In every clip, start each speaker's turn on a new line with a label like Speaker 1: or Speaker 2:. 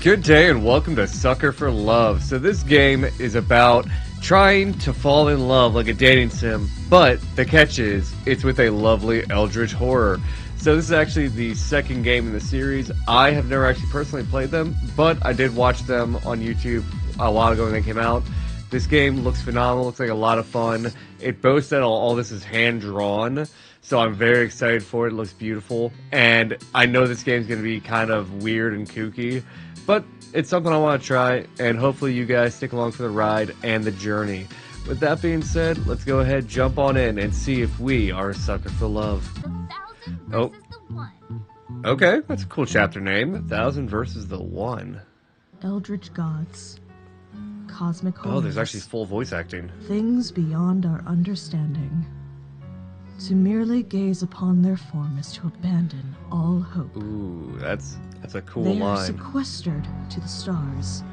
Speaker 1: Good day and welcome to Sucker for Love. So this game is about trying to fall in love like a dating sim, but the catch is it's with a lovely eldritch horror. So this is actually the second game in the series. I have never actually personally played them, but I did watch them on YouTube a while ago when they came out. This game looks phenomenal. Looks like a lot of fun. It boasts that all, all this is hand drawn, so I'm very excited for it. It looks beautiful, and I know this game's going to be kind of weird and kooky, but it's something I want to try, and hopefully you guys stick along for the ride and the journey. With that being said, let's go ahead, jump on in, and see if we are a sucker for love. Oh. Okay, that's a cool chapter name. A thousand versus the one.
Speaker 2: Eldritch gods. Cosmic horrors.
Speaker 1: Oh, there's actually full voice acting.
Speaker 2: Things beyond our understanding. To merely gaze upon their form is to abandon all hope.
Speaker 1: Ooh, that's that's a cool
Speaker 2: they are sequestered to the stars,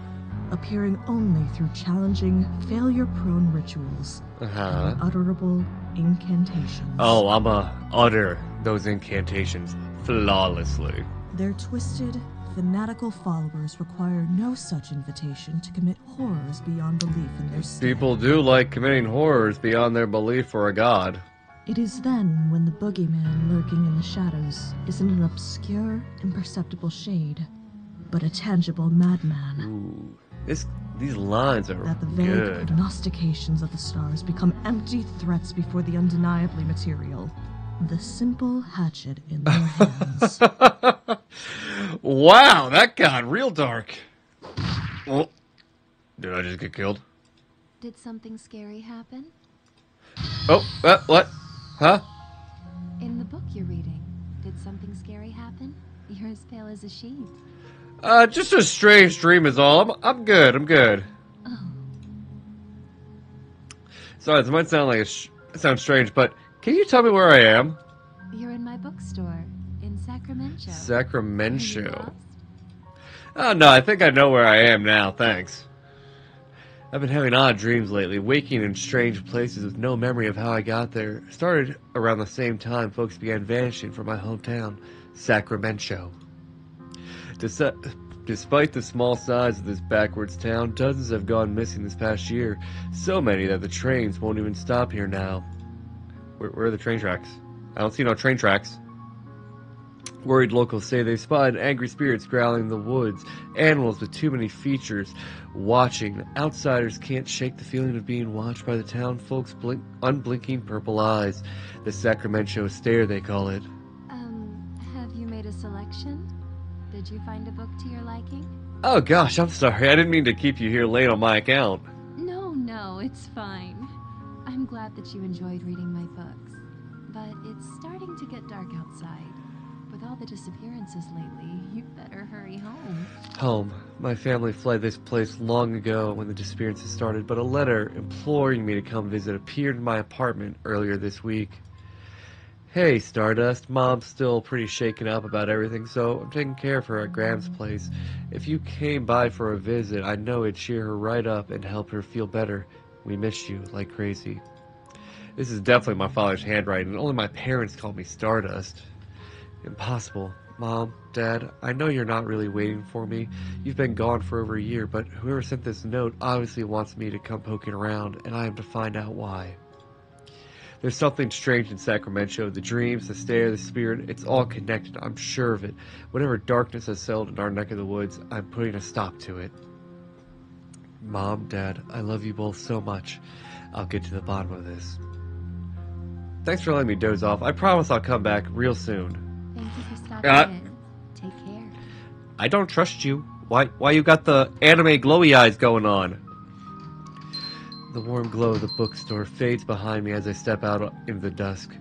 Speaker 2: appearing only through challenging, failure-prone rituals
Speaker 1: Uh-huh.
Speaker 2: utterable incantations.
Speaker 1: Oh, I'ma utter those incantations flawlessly.
Speaker 2: Their twisted, fanatical followers require no such invitation to commit horrors beyond belief in their stead.
Speaker 1: People do like committing horrors beyond their belief for a god.
Speaker 2: It is then when the boogeyman lurking in the shadows isn't an obscure, imperceptible shade, but a tangible madman.
Speaker 1: Ooh, this these lines are
Speaker 2: That the vague
Speaker 1: good.
Speaker 2: prognostications of the stars become empty threats before the undeniably material. The simple hatchet in their hands.
Speaker 1: wow, that got real dark. Well, did I just get killed?
Speaker 3: Did something scary happen?
Speaker 1: Oh, uh, what? Huh?
Speaker 3: In the book you're reading, did something scary happen? You're as pale as a sheet.
Speaker 1: Uh, just a strange dream is all. I'm, I'm good. I'm good.
Speaker 3: Oh,
Speaker 1: Sorry, this might sound like a sh- sound strange, but can you tell me where I am?
Speaker 3: you're in my bookstore in Sacramento.
Speaker 1: Sacramento. Oh no, I think I know where I am now. Thanks. I've been having odd dreams lately, waking in strange places with no memory of how I got there. Started around the same time folks began vanishing from my hometown, Sacramento. Despite the small size of this backwards town, dozens have gone missing this past year. So many that the trains won't even stop here now. Where, where are the train tracks? I don't see no train tracks. Worried locals say they spotted angry spirits growling in the woods, animals with too many features watching. Outsiders can't shake the feeling of being watched by the town folks' blink, unblinking purple eyes. The Sacramento stare, they call it.
Speaker 3: Um, have you made a selection? Did you find a book to your liking?
Speaker 1: Oh gosh, I'm sorry. I didn't mean to keep you here late on my account.
Speaker 3: No, no, it's fine. I'm glad that you enjoyed reading my books. But it's starting to get dark outside. With all the disappearances lately, you'd better hurry home.
Speaker 1: Home. My family fled this place long ago when the disappearances started, but a letter imploring me to come visit appeared in my apartment earlier this week. Hey, Stardust. Mom's still pretty shaken up about everything, so I'm taking care of her at Gram's place. If you came by for a visit, I know it'd cheer her right up and help her feel better. We missed you like crazy. This is definitely my father's handwriting, and only my parents call me Stardust. Impossible. Mom, Dad, I know you're not really waiting for me. You've been gone for over a year, but whoever sent this note obviously wants me to come poking around, and I am to find out why. There's something strange in Sacramento. The dreams, the stare, the spirit, it's all connected. I'm sure of it. Whatever darkness has settled in our neck of the woods, I'm putting a stop to it. Mom, Dad, I love you both so much. I'll get to the bottom of this. Thanks for letting me doze off. I promise I'll come back real soon.
Speaker 3: Thank you for stopping
Speaker 1: Uh,
Speaker 3: in. Take care.
Speaker 1: I don't trust you. Why why you got the anime glowy eyes going on? The warm glow of the bookstore fades behind me as I step out into the dusk.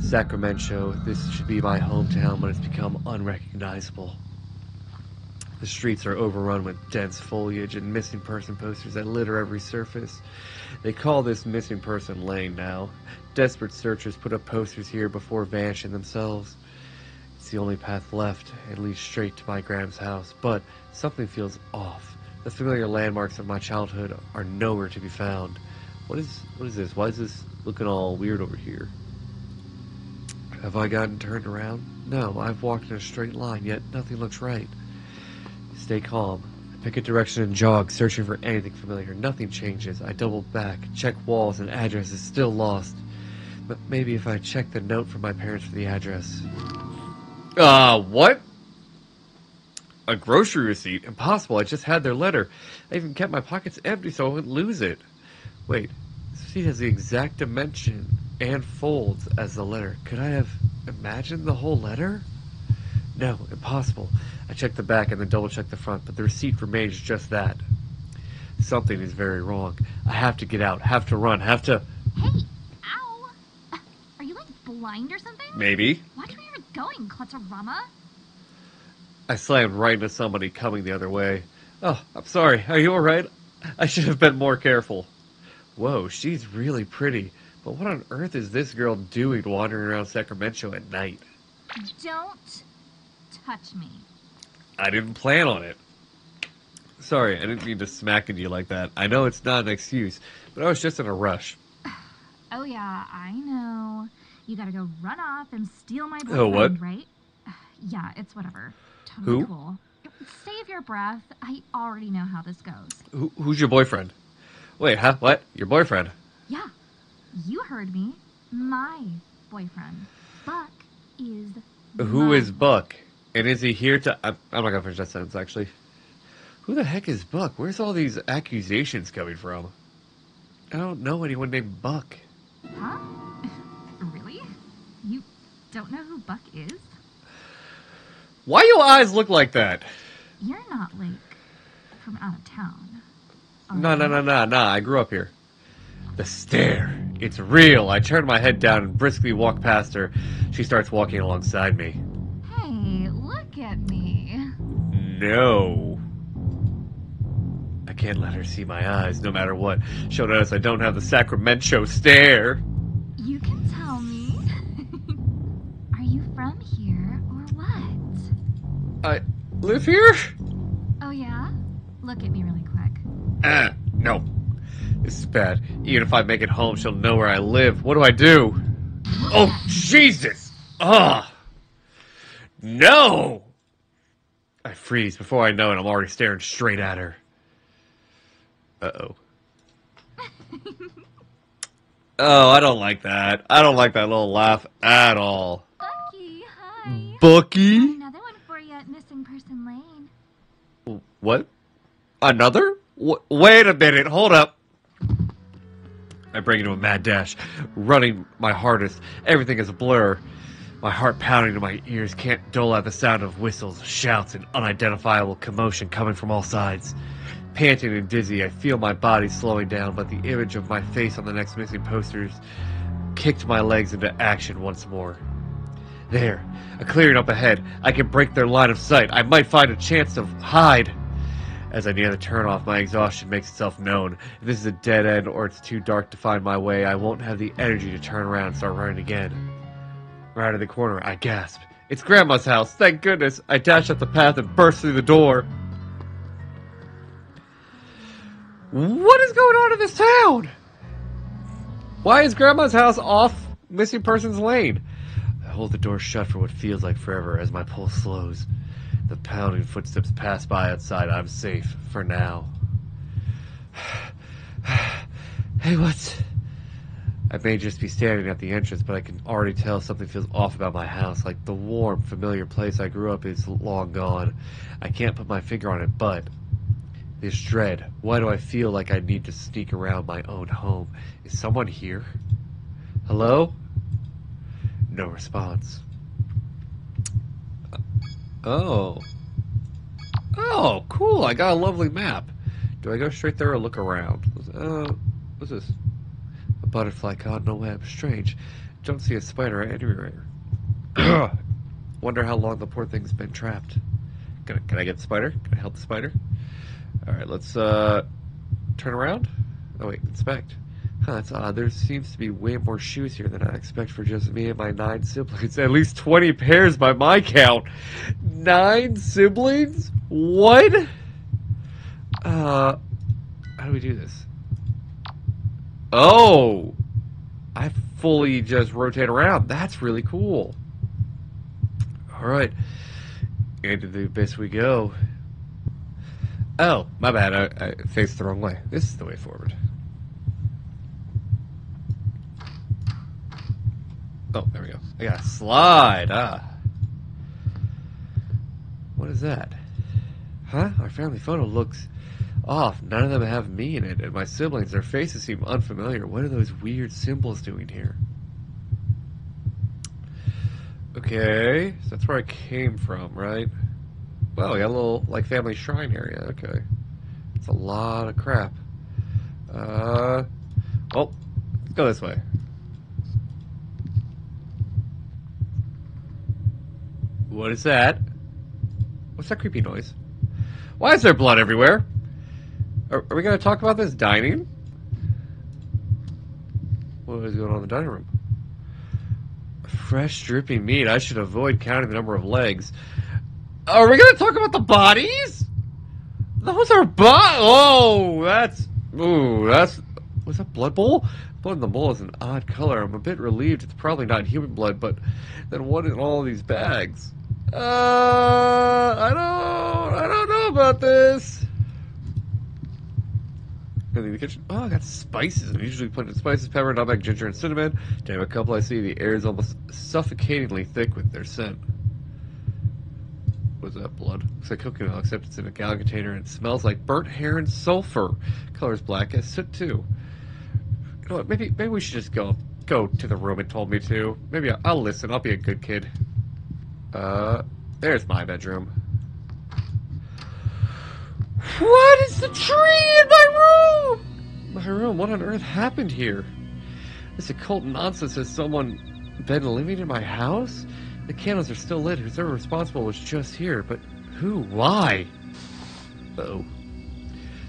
Speaker 1: Sacramento, this should be my hometown, but it's become unrecognizable. The streets are overrun with dense foliage and missing person posters that litter every surface. They call this missing person lane now. Desperate searchers put up posters here before vanishing themselves. The only path left. It leads straight to my Gram's house, but something feels off. The familiar landmarks of my childhood are nowhere to be found. What is what is this? Why is this looking all weird over here? Have I gotten turned around? No, I've walked in a straight line, yet nothing looks right. stay calm. I pick a direction and jog, searching for anything familiar. Nothing changes. I double back, check walls and address is still lost. But maybe if I check the note from my parents for the address. Uh, what? A grocery receipt? Impossible. I just had their letter. I even kept my pockets empty so I wouldn't lose it. Wait, this receipt has the exact dimension and folds as the letter. Could I have imagined the whole letter? No, impossible. I checked the back and then double checked the front, but the receipt remains just that. Something is very wrong. I have to get out, have to run, have to.
Speaker 4: Hey, ow! Are you like blind or something?
Speaker 1: Maybe.
Speaker 4: Going, Clutterama.
Speaker 1: I slammed right into somebody coming the other way. Oh, I'm sorry. Are you alright? I should have been more careful. Whoa, she's really pretty. But what on earth is this girl doing wandering around Sacramento at night?
Speaker 4: Don't touch me.
Speaker 1: I didn't plan on it. Sorry, I didn't mean to smack into you like that. I know it's not an excuse, but I was just in a rush.
Speaker 4: Oh yeah, I know. You gotta go run off and steal my boyfriend,
Speaker 1: Oh, what?
Speaker 4: right? Yeah, it's whatever. Totally
Speaker 1: Who?
Speaker 4: cool. Save your breath. I already know how this goes.
Speaker 1: Who, who's your boyfriend? Wait, huh? What? Your boyfriend?
Speaker 4: Yeah, you heard me. My boyfriend. Buck is.
Speaker 1: Who is Buck? And is he here to. I'm, I'm not gonna finish that sentence, actually. Who the heck is Buck? Where's all these accusations coming from? I don't know anyone named Buck.
Speaker 4: Huh? Don't know who Buck is?
Speaker 1: Why your eyes look like that?
Speaker 4: You're not like from out of town.
Speaker 1: No, no, no, no, no. I grew up here. The stare. It's real. I turn my head down and briskly walk past her. She starts walking alongside me.
Speaker 4: Hey, look at me.
Speaker 1: No. I can't let her see my eyes, no matter what. She'll notice I don't have the Sacramento stare. I live here?
Speaker 4: Oh, yeah? Look at me really quick.
Speaker 1: Ah, no. This is bad. Even if I make it home, she'll know where I live. What do I do? Oh, Jesus! Ugh! No! I freeze. Before I know it, I'm already staring straight at her. Uh-oh. oh, I don't like that. I don't like that little laugh at all.
Speaker 4: Bucky, hi.
Speaker 1: Bucky?
Speaker 4: Another one for you at Missing Person Lane.
Speaker 1: What? Another? Wait a minute, hold up. I break into a mad dash, running my hardest. Everything is a blur. My heart pounding to my ears can't dole out the sound of whistles, shouts, and unidentifiable commotion coming from all sides. Panting and dizzy, I feel my body slowing down, but the image of my face on the next missing posters kicked my legs into action once more. There, a clearing up ahead. I can break their line of sight. I might find a chance to hide. As I near the turnoff, my exhaustion makes itself known. If this is a dead end or it's too dark to find my way, I won't have the energy to turn around and start running again. Right at the corner, I gasp. It's Grandma's house. Thank goodness. I dash up the path and burst through the door. What is going on in this town? Why is Grandma's house off missing persons lane? I hold the door shut for what feels like forever as my pulse slows. The pounding footsteps pass by outside. I'm safe for now. hey, what? I may just be standing at the entrance, but I can already tell something feels off about my house. Like the warm, familiar place I grew up is long gone. I can't put my finger on it, but this dread. Why do I feel like I need to sneak around my own home? Is someone here? Hello? No response. Oh. Oh, cool. I got a lovely map. Do I go straight there or look around? Uh, what's this? A butterfly caught in a web. Strange. Don't see a spider anywhere. Wonder how long the poor thing's been trapped. Can I, can I get the spider? Can I help the spider? Alright, let's uh turn around. Oh wait, inspect. That's odd. There seems to be way more shoes here than I expect for just me and my nine siblings. At least 20 pairs by my count. Nine siblings? What? Uh, how do we do this? Oh! I fully just rotate around. That's really cool. Alright. Into the abyss we go. Oh, my bad. I, I faced the wrong way. This is the way forward. Oh, there we go. I got a slide. Ah. What is that? Huh? Our family photo looks off. None of them have me in it, and my siblings, their faces seem unfamiliar. What are those weird symbols doing here? Okay, so that's where I came from, right? Well, we got a little, like, family shrine area. Okay. It's a lot of crap. Uh, oh, let's go this way. What is that? What's that creepy noise? Why is there blood everywhere? Are, are we going to talk about this dining? What is going on in the dining room? Fresh dripping meat. I should avoid counting the number of legs. Are we going to talk about the bodies? Those are bodies. Oh, that's. Ooh, that's. Was that blood bowl? Blood in the bowl is an odd color. I'm a bit relieved it's probably not human blood, but then what in all these bags? Uh, I don't, I don't know about this. In the kitchen. Oh, I got spices. I'm usually putting spices, pepper, nutmeg, ginger, and cinnamon. Damn, a couple I see. The air is almost suffocatingly thick with their scent. Was that blood? Looks like cooking oil, except it's in a gallon container and it smells like burnt hair and sulfur. Color's black as soot too. You know what? Maybe maybe we should just go go to the room it told me to. Maybe I'll, I'll listen. I'll be a good kid. Uh, there's my bedroom. What is the tree in my room? My room. What on earth happened here? This occult nonsense. Has someone been living in my house? The candles are still lit. Whoever responsible was just here, but who? Why? Oh.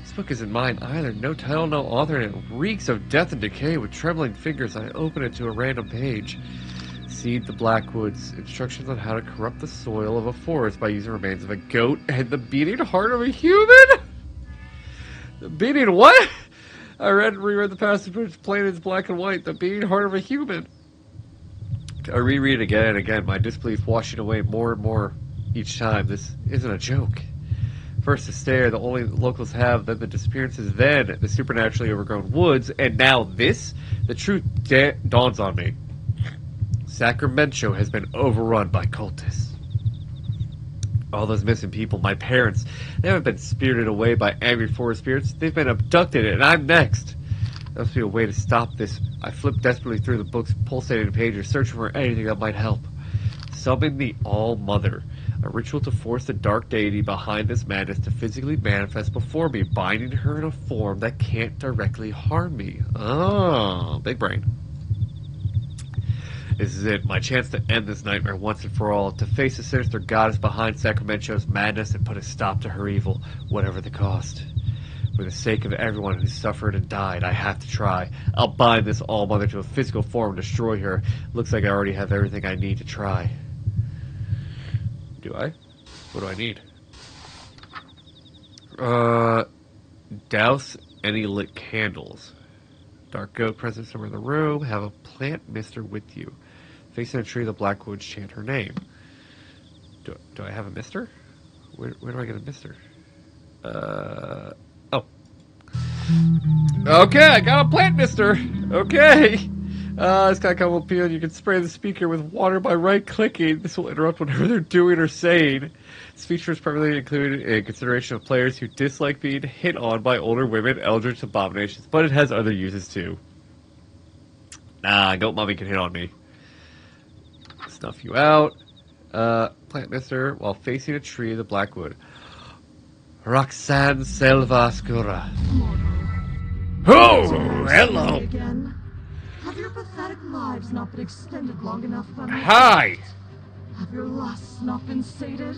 Speaker 1: This book isn't mine either. No title, no author, and it reeks of death and decay. With trembling fingers, I open it to a random page. Seed the Blackwoods. Instructions on how to corrupt the soil of a forest by using remains of a goat and the beating heart of a human? The beating what? I read and reread the passage, but it's plain as black and white. The beating heart of a human. I reread it again and again, my disbelief washing away more and more each time. This isn't a joke. First, the stare, the only locals have, then the disappearances, then the supernaturally overgrown woods, and now this? The truth da- dawns on me. Sacramento has been overrun by cultists. All those missing people, my parents, they haven't been spirited away by angry forest spirits. They've been abducted, and I'm next. There must be a way to stop this. I flip desperately through the book's pulsating pages, searching for anything that might help. Summon the All Mother, a ritual to force the dark deity behind this madness to physically manifest before me, binding her in a form that can't directly harm me. Oh, big brain. This is it, my chance to end this nightmare once and for all, to face the sinister goddess behind Sacramento's madness and put a stop to her evil, whatever the cost. For the sake of everyone who suffered and died, I have to try. I'll bind this All Mother to a physical form and destroy her. Looks like I already have everything I need to try. Do I? What do I need? Uh, douse any lit candles. Dark goat present somewhere in the room. Have a plant mister with you. Facing a tree, the Blackwoods chant her name. Do, do I have a mister? Where, where do I get a mister? Uh, oh. Okay, I got a plant mister. Okay. Uh, it's got come appeal. You can spray the speaker with water by right clicking. This will interrupt whatever they're doing or saying. This feature is primarily included in consideration of players who dislike being hit on by older women, eldritch abominations, but it has other uses too. Nah, goat mommy can hit on me. Snuff you out. Uh, plant mister while facing a tree in the Blackwood. Rhok'zan Selvascura. Oh, hello.
Speaker 2: Again. Have your pathetic lives not been extended long enough by my
Speaker 1: Hi.
Speaker 2: Have your lusts not been sated?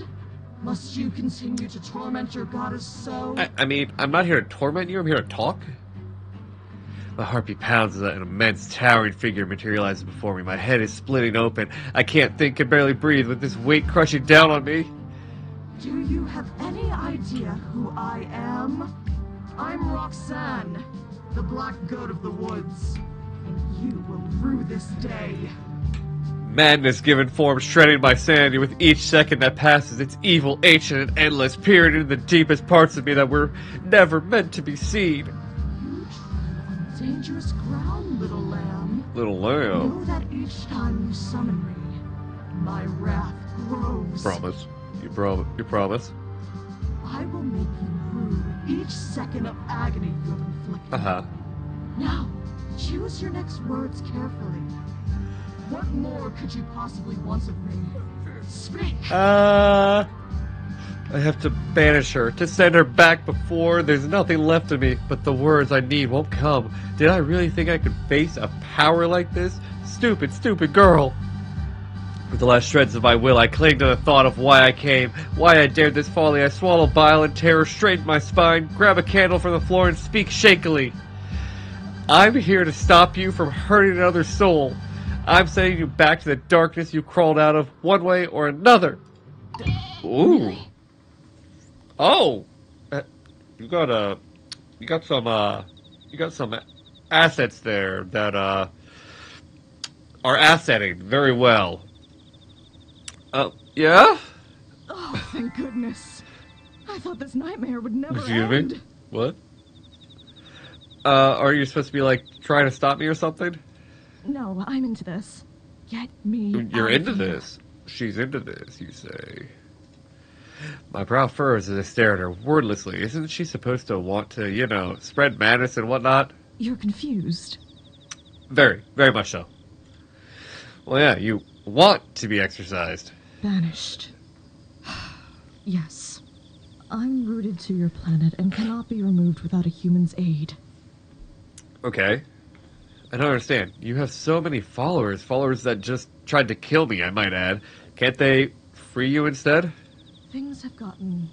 Speaker 2: Must you continue to torment your goddess so?
Speaker 1: I, I mean, I'm not here to torment you. I'm here to talk. My heartbeat pounds as an immense, towering figure materializes before me. My head is splitting open. I can't think, can barely breathe with this weight crushing down on me.
Speaker 2: Do you have any idea who I am? I'm Rhok'zan, the black goat of the woods. And you will rue this day.
Speaker 1: Madness given form, shredding my sanity with each second that passes. It's evil, ancient, and endless, peering into the deepest parts of me that were never meant to be seen.
Speaker 2: Dangerous ground, little lamb.
Speaker 1: Little lamb.
Speaker 2: Know that each time you summon me, my wrath grows.
Speaker 1: Promise. You, prom- you promise?
Speaker 2: I will make you rue each second of agony you have inflicted.
Speaker 1: Uh huh.
Speaker 2: Now, choose your next words carefully. What more could you possibly want of me? Speak!
Speaker 1: Uh. I have to banish her, to send her back before there's nothing left of me, but the words I need won't come. Did I really think I could face a power like this? Stupid, stupid girl! With the last shreds of my will, I cling to the thought of why I came, why I dared this folly. I swallow bile and terror straight in my spine, grab a candle from the floor, and speak shakily. I'm here to stop you from hurting another soul. I'm sending you back to the darkness you crawled out of, one way or another. Ooh. Oh, uh, you got uh, you got some uh, you got some assets there that uh are assetting very well. Uh, yeah.
Speaker 2: Oh, thank goodness. I thought this nightmare would never
Speaker 1: Excuse me?
Speaker 2: end.
Speaker 1: What? Uh, are you supposed to be like trying to stop me or something?
Speaker 2: No, I'm into this. Get me.
Speaker 1: You're
Speaker 2: out
Speaker 1: into
Speaker 2: here.
Speaker 1: this. She's into this, you say. My brow furrows as I stare at her wordlessly. Isn't she supposed to want to, you know, spread madness and whatnot?
Speaker 2: You're confused.
Speaker 1: Very, very much so. Well, yeah, you want to be exercised.
Speaker 2: Banished. yes. I'm rooted to your planet and cannot be removed without a human's aid.
Speaker 1: Okay. I don't understand. You have so many followers, followers that just tried to kill me, I might add. Can't they free you instead?
Speaker 2: Things have gotten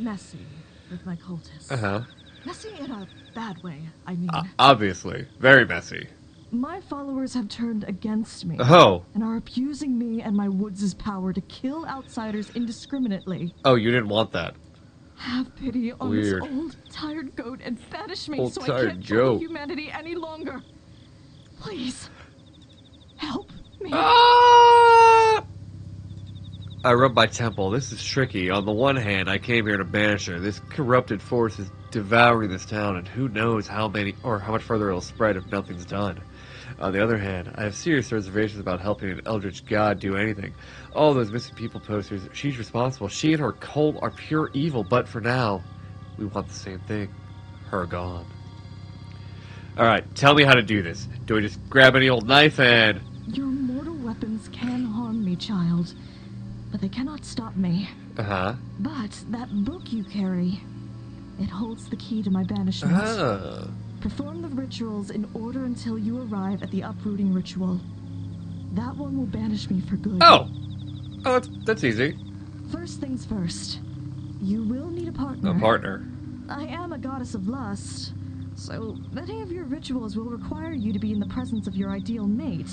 Speaker 2: messy with my cultists.
Speaker 1: Uh huh.
Speaker 2: Messy in a bad way, I mean.
Speaker 1: Uh, obviously. Very messy.
Speaker 2: my followers have turned against me
Speaker 1: Oh.
Speaker 2: and are abusing me and my woods' power to kill outsiders indiscriminately.
Speaker 1: Oh, you didn't want that.
Speaker 2: Have pity on
Speaker 1: Weird.
Speaker 2: this old, tired goat and banish me
Speaker 1: Old,
Speaker 2: so I can't trouble humanity any longer. Please, help me.
Speaker 1: Ah! I rub my temple. This is tricky. On the one hand, I came here to banish her. This corrupted force is devouring this town, and who knows how many or how much further it'll spread if nothing's done. On the other hand, I have serious reservations about helping an eldritch god do anything. All those missing people posters, she's responsible. She and her cult are pure evil, but for now, we want the same thing. Her gone. Alright, tell me how to do this. Do I just grab any old knife and.
Speaker 2: Your mortal weapons can harm me, child, but they cannot stop me.
Speaker 1: Uh huh.
Speaker 2: But that book you carry, it holds the key to my banishment.
Speaker 1: Ah.
Speaker 2: Perform the rituals in order until you arrive at the uprooting ritual. That one will banish me for good.
Speaker 1: Oh! Oh, that's, that's easy.
Speaker 2: First things first. You will need a partner.
Speaker 1: A partner.
Speaker 2: I am a goddess of lust, so many of your rituals will require you to be in the presence of your ideal mate,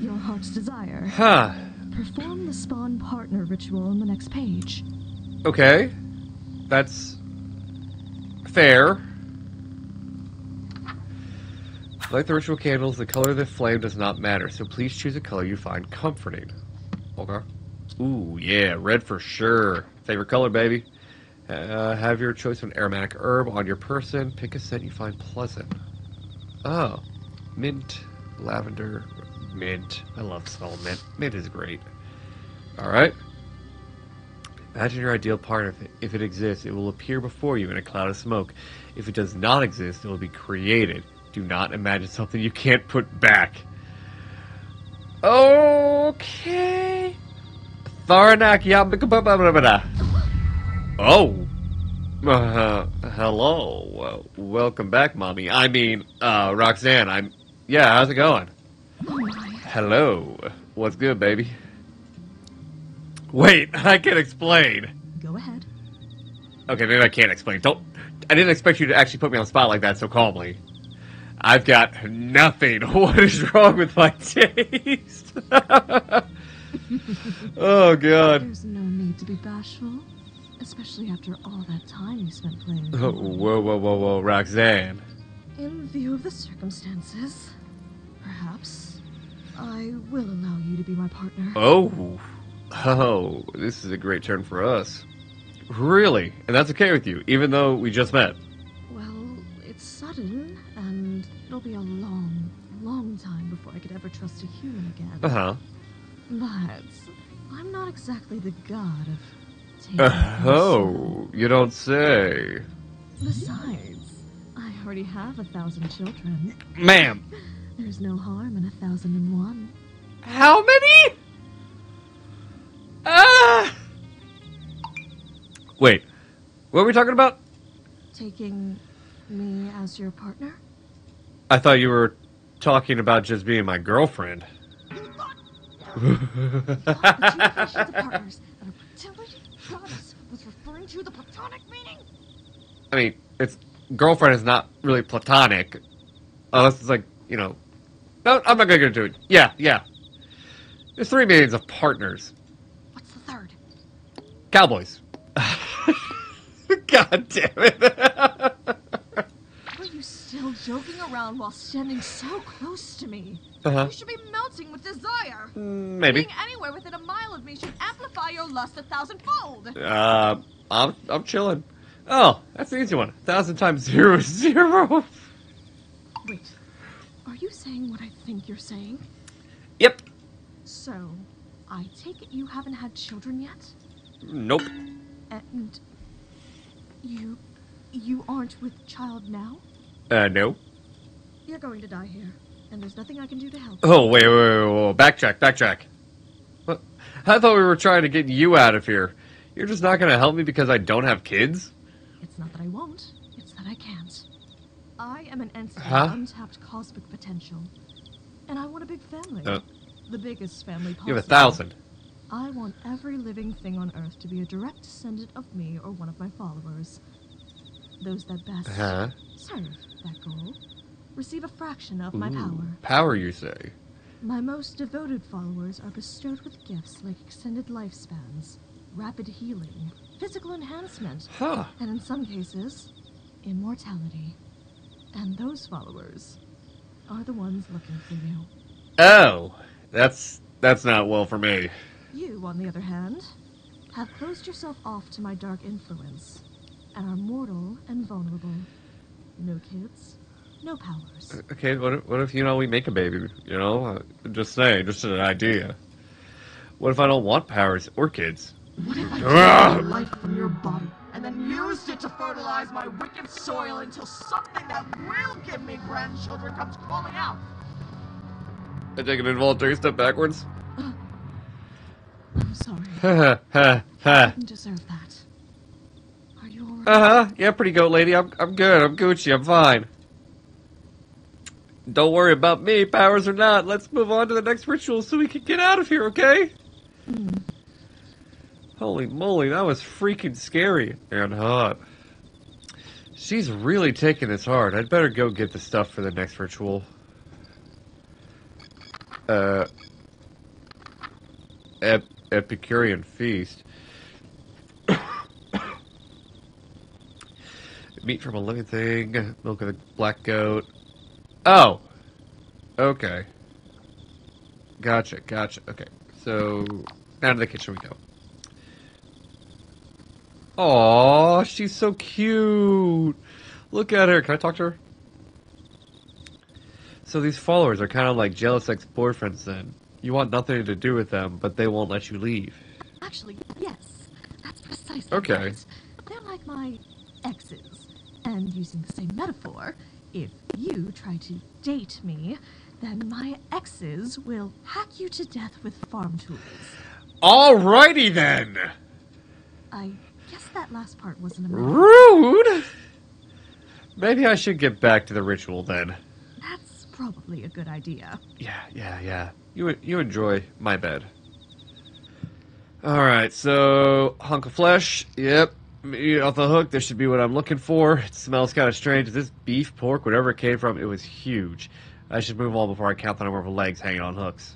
Speaker 2: your heart's desire.
Speaker 1: Huh.
Speaker 2: Perform the spawn partner ritual on the next page.
Speaker 1: Okay. That's fair. Like the ritual candles, the color of the flame does not matter, so please choose a color you find comforting. Okay. Ooh, yeah, red for sure. Favorite color, baby. Uh, have your choice of an aromatic herb on your person. Pick a scent you find pleasant. Oh, mint, lavender, mint. I love smelling mint. Mint is great. All right. Imagine your ideal partner. If it, if it exists, it will appear before you in a cloud of smoke. If it does not exist, it will be created. Do not imagine something you can't put back. Okay. Tharanak Yabba. Oh. Uh, hello. Uh, welcome back, mommy. I mean, uh, Rhok'zan. I'm. Yeah, how's it going? Hello. What's good, baby? Wait, I can explain.
Speaker 2: Go ahead.
Speaker 1: Okay, maybe I can't explain. Don't. I didn't expect you to actually put me on the spot like that so calmly. I've got nothing. What is wrong with my taste? oh god.
Speaker 2: There's no need to be bashful, especially after all that time you spent playing.
Speaker 1: Oh, whoa, whoa, whoa, whoa, Rhok'zan.
Speaker 2: In view of the circumstances, perhaps. I will allow you to be my partner.
Speaker 1: Oh, oh, this is a great turn for us. Really? And that's okay with you, even though we just met?
Speaker 2: Well, it's sudden, and it'll be a long, long time before I could ever trust a human again.
Speaker 1: Uh huh.
Speaker 2: But I'm not exactly the god of taking
Speaker 1: Uh, oh, you don't say.
Speaker 2: Besides, I already have a thousand children.
Speaker 1: Ma'am,
Speaker 2: There's no harm in a thousand and one.
Speaker 1: how many? Ah! Wait, what are we talking about?
Speaker 2: Taking me as your partner?
Speaker 1: I thought you were talking about just being my girlfriend.
Speaker 2: The two officials of partners that are fertility goddess was referring to the platonic meaning.
Speaker 1: I mean, it's girlfriend is not really platonic, unless it's like you know. No, I'm not gonna do it. Yeah, yeah. There's three millions of partners.
Speaker 2: What's the third?
Speaker 1: Cowboys. God damn it.
Speaker 2: Are you still joking around while standing so close to me?
Speaker 1: uh-huh.
Speaker 2: You should be melting with desire.
Speaker 1: Maybe.
Speaker 2: Being anywhere within a mile of me should amplify your lust a thousandfold.
Speaker 1: Uh, I'm I'm chilling. Oh, that's the easy one. Thousand times zero is zero.
Speaker 2: Wait, are you saying what I think you're saying?
Speaker 1: Yep.
Speaker 2: So, I take it you haven't had children yet?
Speaker 1: Nope.
Speaker 2: And you you aren't with child now?
Speaker 1: Uh, no.
Speaker 2: You're going to die here, and there's nothing I can do to help.
Speaker 1: Oh, wait, wait, wait, wait, backtrack, backtrack. What? I thought we were trying to get you out of here. You're just not gonna help me because I don't have kids?
Speaker 2: It's not that I won't, it's that I can't. I am an entity
Speaker 1: Huh?
Speaker 2: untapped cosmic potential. And I want a big family.
Speaker 1: Uh.
Speaker 2: the biggest family possible.
Speaker 1: You have a thousand.
Speaker 2: I want every living thing on Earth to be a direct descendant of me or one of my followers. Those that best
Speaker 1: Huh?
Speaker 2: serve that goal receive a fraction of my power.
Speaker 1: Power, you say?
Speaker 2: My most devoted followers are bestowed with gifts like extended lifespans, rapid healing, physical enhancement,
Speaker 1: Huh.
Speaker 2: and in some cases, immortality. And those followers are the ones looking for you.
Speaker 1: Oh, that's that's not well for me.
Speaker 2: You, on the other hand, have closed yourself off to my dark influence and are mortal and vulnerable. No kids, no powers.
Speaker 1: Okay, what if, what if you know we make a baby? You know, uh, just saying, just an idea. What if I don't want powers or kids?
Speaker 2: What if I
Speaker 1: Ah!
Speaker 2: the life from your body then used it to fertilize my wicked soil until something that will give me grandchildren comes crawling out?
Speaker 1: I take an involuntary step backwards.
Speaker 2: I'm sorry.
Speaker 1: Ha ha
Speaker 2: I
Speaker 1: ha.
Speaker 2: didn't deserve that. Are you alright?
Speaker 1: Uh huh. Yeah, pretty goat lady. I'm I'm good. I'm Gucci. I'm fine. Don't worry about me, powers or not. Let's move on to the next ritual so we can get out of here, okay? Holy moly, that was freaking scary and hot. She's really taking this hard. I'd better go get the stuff for the next ritual. Uh. Ep- Epicurean feast. Meat from a living thing, milk of the black goat. Oh! Okay. Gotcha, gotcha. Okay, so down to the kitchen we go. Aw, she's so cute. Look at her. Can I talk to her? So these followers are kind of like jealous ex-boyfriends then. You want nothing to do with them, but they won't let you leave.
Speaker 2: Actually, yes. That's precisely
Speaker 1: Okay.
Speaker 2: right. They're like my exes. And using the same metaphor, if you try to date me, then my exes will hack you to death with farm tools.
Speaker 1: Alrighty then!
Speaker 2: I guess that last part wasn't a.
Speaker 1: Rude! Maybe I should get back to the ritual then.
Speaker 2: That's probably a good idea.
Speaker 1: Yeah, yeah, yeah. You you enjoy my bed. All right, so hunk of flesh. Yep, off the hook. This should be what I'm looking for. It smells kind of strange. Is this beef, pork, whatever it came from? It was huge. I should move on before I count the number of legs hanging on hooks.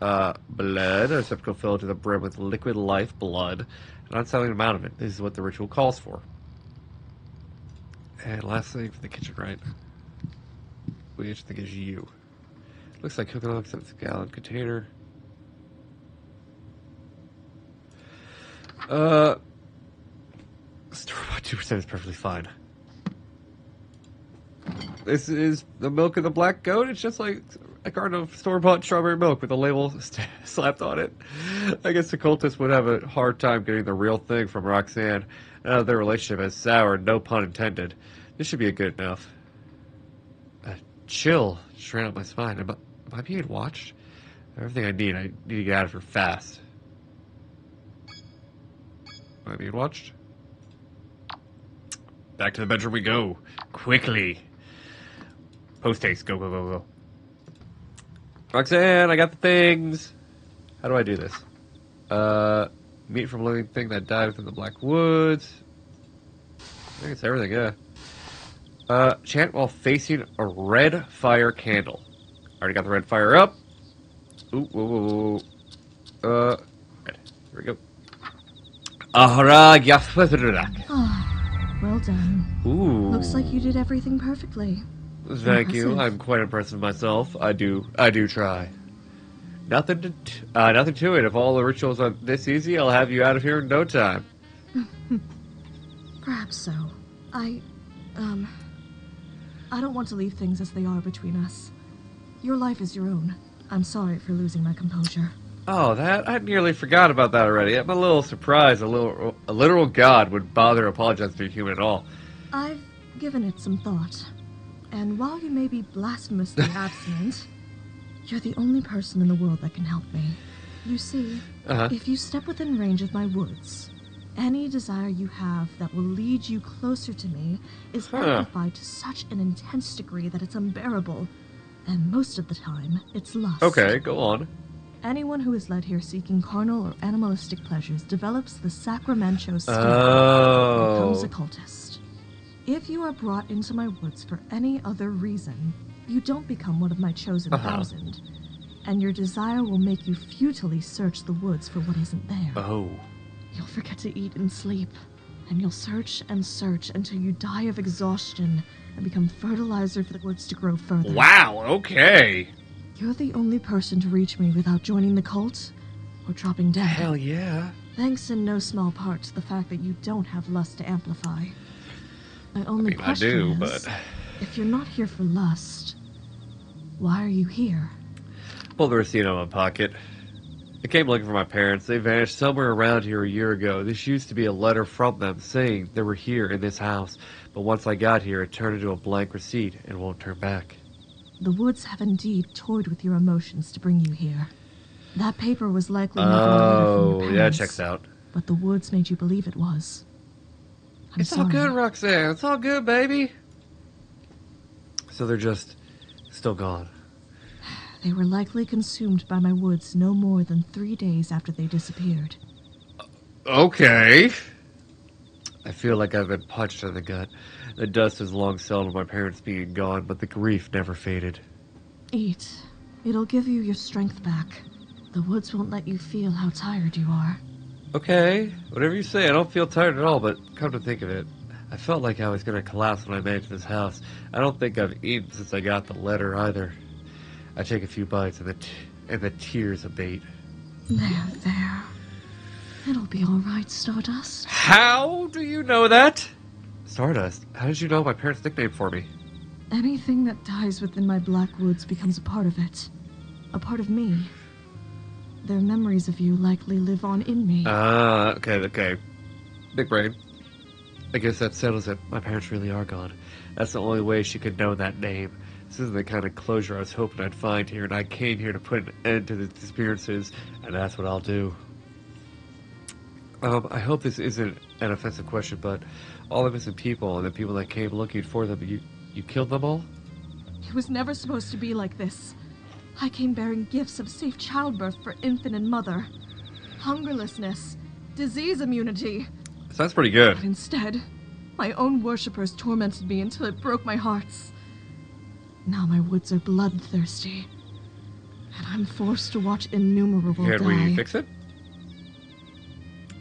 Speaker 1: Uh, blood. A receptacle filled to the brim with liquid life blood. An unsettling amount of it. This is what the ritual calls for. And last thing for the kitchen, right? Which I think is you. Looks like cooking it's a gallon container. Uh, two percent is perfectly fine. This is the milk of the black goat. It's just like a carton of store-bought strawberry milk with a label st- slapped on it. I guess the cultists would have a hard time getting the real thing from Rhok'zan. Now their relationship has soured, no pun intended. This should be a good enough. A chill just ran up my spine. Am I, am I being watched? Everything I need, I need to get out of here fast. Am I being watched? Back to the bedroom we go. Quickly. Post haste. Go, go, go, go. Rhok'zan, I got the things. How do I do this? Uh, meat from a living thing that died within the black woods. I think it's everything, yeah. Uh, chant while facing a red fire candle. Already got the red fire up. Ooh, whoa, whoa, whoa. Uh, red. Here we go. Ahara Gyafethrak.
Speaker 2: Ah, well done.
Speaker 1: Ooh.
Speaker 2: Looks like you did everything perfectly.
Speaker 1: Thank you. I'm quite impressed with myself. I do. I do try. Nothing to. T- uh, nothing to it. If all the rituals are this easy, I'll have you out of here in no time.
Speaker 2: Perhaps so. I, um, I don't want to leave things as they are between us. Your life is your own. I'm sorry for losing my composure.
Speaker 1: Oh, that I nearly forgot about that already. I'm a little surprised. A little, a literal god would bother apologizing to a human at all.
Speaker 2: I've given it some thought. And while you may be blasphemously abstinent, you're the only person in the world that can help me. You see,
Speaker 1: Uh-huh.
Speaker 2: if you step within range of my woods, any desire you have that will lead you closer to me is
Speaker 1: Huh.
Speaker 2: amplified to such an intense degree that it's unbearable. And most of the time, it's lust.
Speaker 1: Okay, go on.
Speaker 2: Anyone who is led here seeking carnal or animalistic pleasures develops the Sacramento state
Speaker 1: Oh.
Speaker 2: becomes a cultist. If you are brought into my woods for any other reason, you don't become one of my chosen
Speaker 1: Uh-huh.
Speaker 2: thousand. And your desire will make you futilely search the woods for what isn't there.
Speaker 1: Oh.
Speaker 2: You'll forget to eat and sleep. And you'll search and search until you die of exhaustion and become fertilizer for the woods to grow further.
Speaker 1: Wow. Okay.
Speaker 2: You're the only person to reach me without joining the cult or dropping dead.
Speaker 1: Hell yeah.
Speaker 2: Thanks in no small part to the fact that you don't have lust to amplify. My only
Speaker 1: I mean, I
Speaker 2: question
Speaker 1: do,
Speaker 2: is,
Speaker 1: but
Speaker 2: if you're not here for lust, why are you here?
Speaker 1: pull the receipt out of my pocket. I came looking for my parents. They vanished somewhere around here a year ago. This used to be a letter from them saying they were here in this house, but once I got here, it turned into a blank receipt and won't turn back.
Speaker 2: The woods have indeed toyed with your emotions to bring you here. That paper was likely never a letter from
Speaker 1: Oh,
Speaker 2: your
Speaker 1: yeah,
Speaker 2: parents,
Speaker 1: checks out.
Speaker 2: But the woods made you believe it was. I'm
Speaker 1: it's
Speaker 2: sorry.
Speaker 1: all good, Rhok'zan. It's all good, baby. So they're just still gone.
Speaker 2: They were likely consumed by my woods no more than three days after they disappeared.
Speaker 1: Uh, okay. I feel like I've been punched in the gut. The dust has long settled on my parents being gone, but the grief never faded.
Speaker 2: Eat. It'll give you your strength back. The woods won't let you feel how tired you are.
Speaker 1: Okay, whatever you say. I don't feel tired at all, but come to think of it, I felt like I was going to collapse when I made it to this house. I don't think I've eaten since I got the letter either. I take a few bites and the, t- and the tears abate.
Speaker 2: There, there. It'll be all right, Stardust.
Speaker 1: How do you know that? Stardust, how did you know my parents' nickname for me?
Speaker 2: Anything that dies within my black woods becomes a part of it. A part of me. Their memories of you likely live on in me.
Speaker 1: Ah, okay, okay. Big brain. I guess that settles it. My parents really are gone. That's the only way she could know that name. This isn't the kind of closure I was hoping I'd find here, and I came here to put an end to the disappearances, and that's what I'll do. Um, I hope this isn't an offensive question, but all the missing people and the people that came looking for them, you, you killed them all?
Speaker 2: It was never supposed to be like this. I came bearing gifts of safe childbirth for infant and mother, hungerlessness, disease immunity.
Speaker 1: Sounds pretty good.
Speaker 2: But instead, my own worshippers tormented me until it broke my hearts. Now my woods are bloodthirsty, and I'm forced to watch innumerable
Speaker 1: Can
Speaker 2: die.
Speaker 1: we fix it?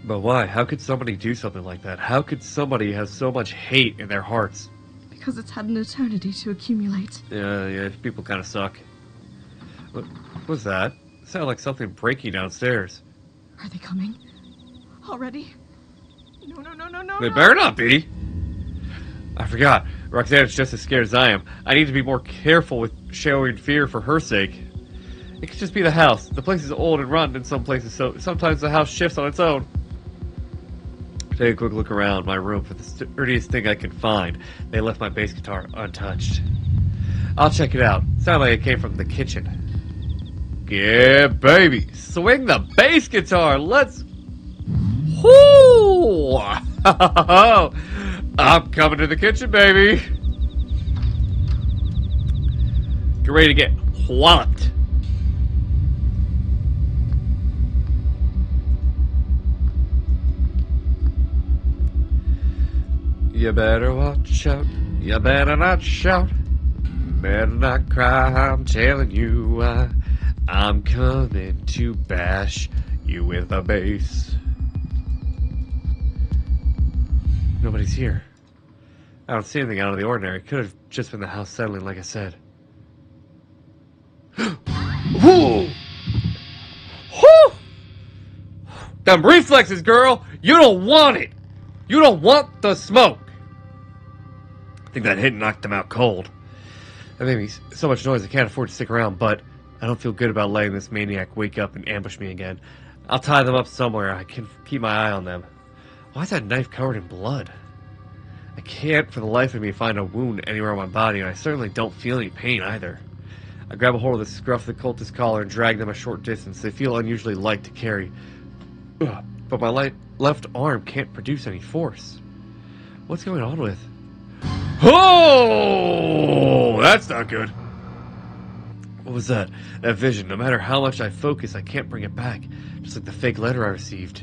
Speaker 1: But why? How could somebody do something like that? How could somebody have so much hate in their hearts?
Speaker 2: Because it's had an eternity to accumulate.
Speaker 1: Yeah, yeah, people kind of suck. What was that? It sounded like something breaking downstairs.
Speaker 2: Are they coming? Already? No, no, no, no, no.
Speaker 1: They better not be. I forgot. Rhok'zan's just as scared as I am. I need to be more careful with showing fear for her sake. It could just be the house. The place is old and rotten in some places, so sometimes the house shifts on its own. Take a quick look around my room for the sturdiest thing I can find. They left my bass guitar untouched. I'll check it out. Sounded like it came from the kitchen. Yeah, baby. Swing the bass guitar. Let's. Whoo! I'm coming to the kitchen, baby. Get ready to get walloped. You better watch out. You better not shout. Better not cry. I'm telling you, I, I'm coming to bash you with a bass. Nobody's here. I don't see anything out of the ordinary. Could have just been the house settling, like I said. Whoo! Whoo! Them reflexes, girl! You don't want it! You don't want the smoke! I think that hit knocked them out cold. That made me so much noise I can't afford to stick around, but I don't feel good about letting this maniac wake up and ambush me again. I'll tie them up somewhere. I can keep my eye on them. Why is that knife covered in blood? I can't for the life of me find a wound anywhere on my body, and I certainly don't feel any pain either. I grab a hold of the scruff of the cultist collar and drag them a short distance. They feel unusually light to carry. But my light left arm can't produce any force. What's going on with? Oh, that's not good. What was that? That vision. No matter how much I focus, I can't bring it back. Just like the fake letter I received.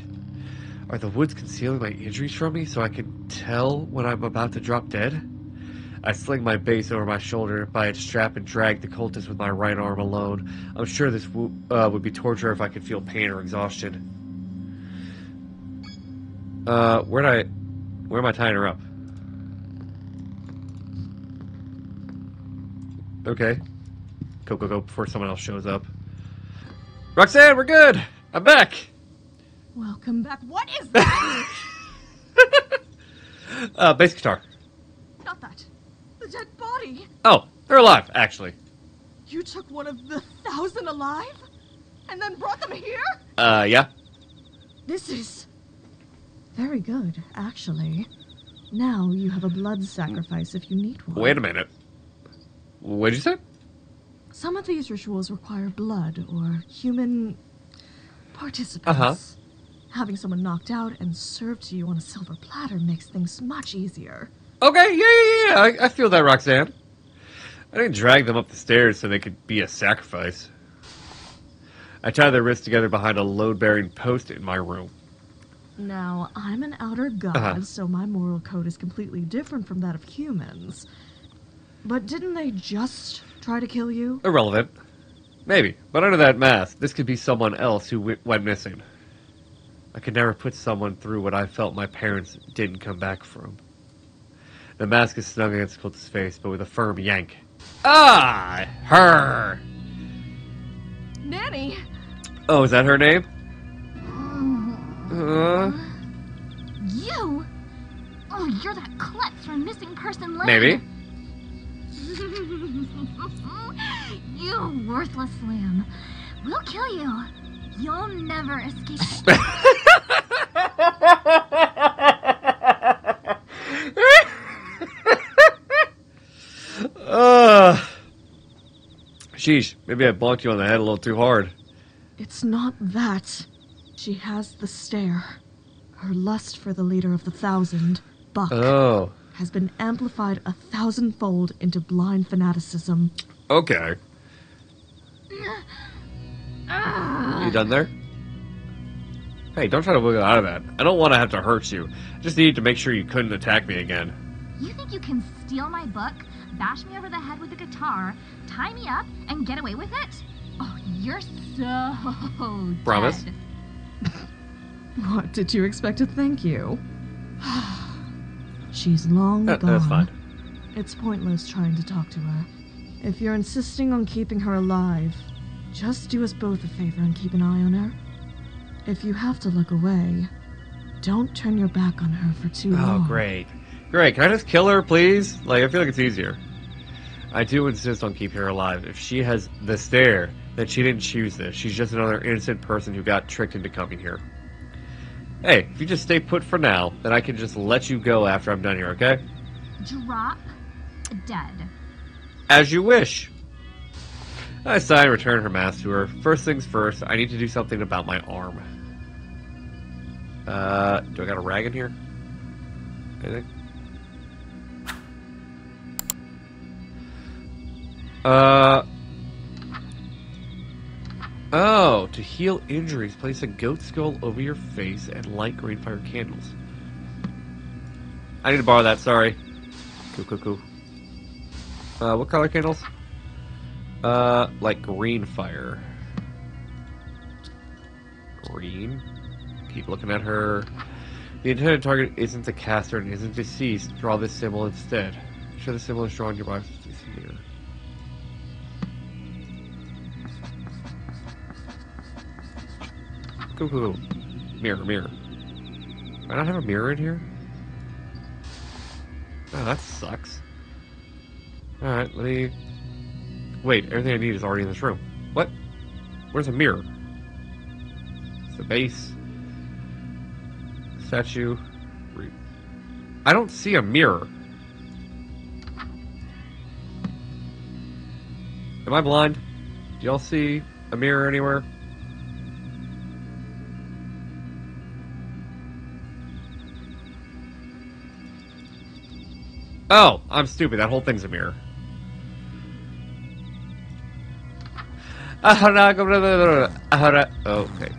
Speaker 1: Are the woods concealing my injuries from me so I can tell when I'm about to drop dead? I sling my base over my shoulder by its strap and drag the cultist with my right arm alone. I'm sure this uh, would be torture if I could feel pain or exhaustion. Uh, where'd I... Where am I tying her up? Okay. Go, go, go before someone else shows up. Rhok'zan, we're good! I'm back!
Speaker 2: Welcome back. What is that?
Speaker 1: Uh, bass guitar.
Speaker 2: Not that. The dead body.
Speaker 1: Oh, they're alive, actually.
Speaker 2: You took one of the thousand alive? And then brought them here?
Speaker 1: Uh, yeah?
Speaker 2: This is very good, actually. Now you have a blood sacrifice if you need one.
Speaker 1: Wait a minute. What'd you say?
Speaker 2: Some of these rituals require blood or human participants.
Speaker 1: Uh-huh.
Speaker 2: Having someone knocked out and served to you on a silver platter makes things much easier.
Speaker 1: Okay, yeah, yeah, yeah, I, I feel that, Rhok'zan. I didn't drag them up the stairs so they could be a sacrifice. I tied their wrists together behind a load-bearing post in my room.
Speaker 2: Now, I'm an outer god,
Speaker 1: Uh-huh.
Speaker 2: so my moral code is completely different from that of humans. But didn't they just try to kill you?
Speaker 1: Irrelevant. Maybe, but under that mask, this could be someone else who w- went missing. I could never put someone through what I felt my parents didn't come back from. The mask is snug against Colt's face, but with a firm yank. Ah, her.
Speaker 2: Nanny!
Speaker 1: Oh, is that her name? Uh,
Speaker 4: You? Oh, you're that klutz from Missing Person Lane.
Speaker 1: maybe.
Speaker 4: you worthless lamb. We'll kill you. You'll never escape.
Speaker 1: Uh, sheesh, maybe I bonked you on the head a little too hard.
Speaker 2: It's not that. She has the stare. Her lust for the leader of the thousand, Buck,
Speaker 1: Oh,
Speaker 2: has been amplified a thousandfold into blind fanaticism.
Speaker 1: okay. You done there? Hey, don't try to wiggle out of that. I don't want to have to hurt you. I just needed to make sure you couldn't attack me again.
Speaker 4: you think you can steal my book, bash me over the head with a guitar, tie me up, and get away with it? Oh, you're so
Speaker 1: Promise?
Speaker 4: dead.
Speaker 2: What did you expect to thank you? She's long
Speaker 1: That-
Speaker 2: gone.
Speaker 1: that's fine.
Speaker 2: It's pointless trying to talk to her. If you're insisting on keeping her alive, Just do us both a favor and keep an eye on her. If you have to look away, don't turn your back on her for too
Speaker 1: Oh,
Speaker 2: long.
Speaker 1: Oh, great. Great. Can I just kill her, please? Like, I feel like it's easier. I do insist on keeping her alive. If she has the stare, then she didn't choose this. She's just another innocent person who got tricked into coming here. Hey, if you just stay put for now, then I can just let you go after I'm done here, okay?
Speaker 4: Drop dead.
Speaker 1: As you wish. I sigh and return her mask to her. First things first, I need to do something about my arm. Uh, do I got a rag in here? Anything? Uh. Oh, to heal injuries, place a goat skull over your face and light green fire candles. I need to borrow that, sorry. Cool, cool, cool. Uh, what color candles? Uh, like green fire. Green? Keep looking at her. The intended target isn't the caster and isn't deceased. Draw this symbol instead. Show the symbol is drawn your box mirror. Mirror, mirror. Do I not have a mirror in here? Oh, that sucks. Alright, let me... Wait, everything I need is already in this room. What? Where's a mirror? It's the base. Statue. I don't see a mirror. Am I blind? Do y'all see a mirror anywhere? Oh, I'm stupid. That whole thing's a mirror. Ahora, okay.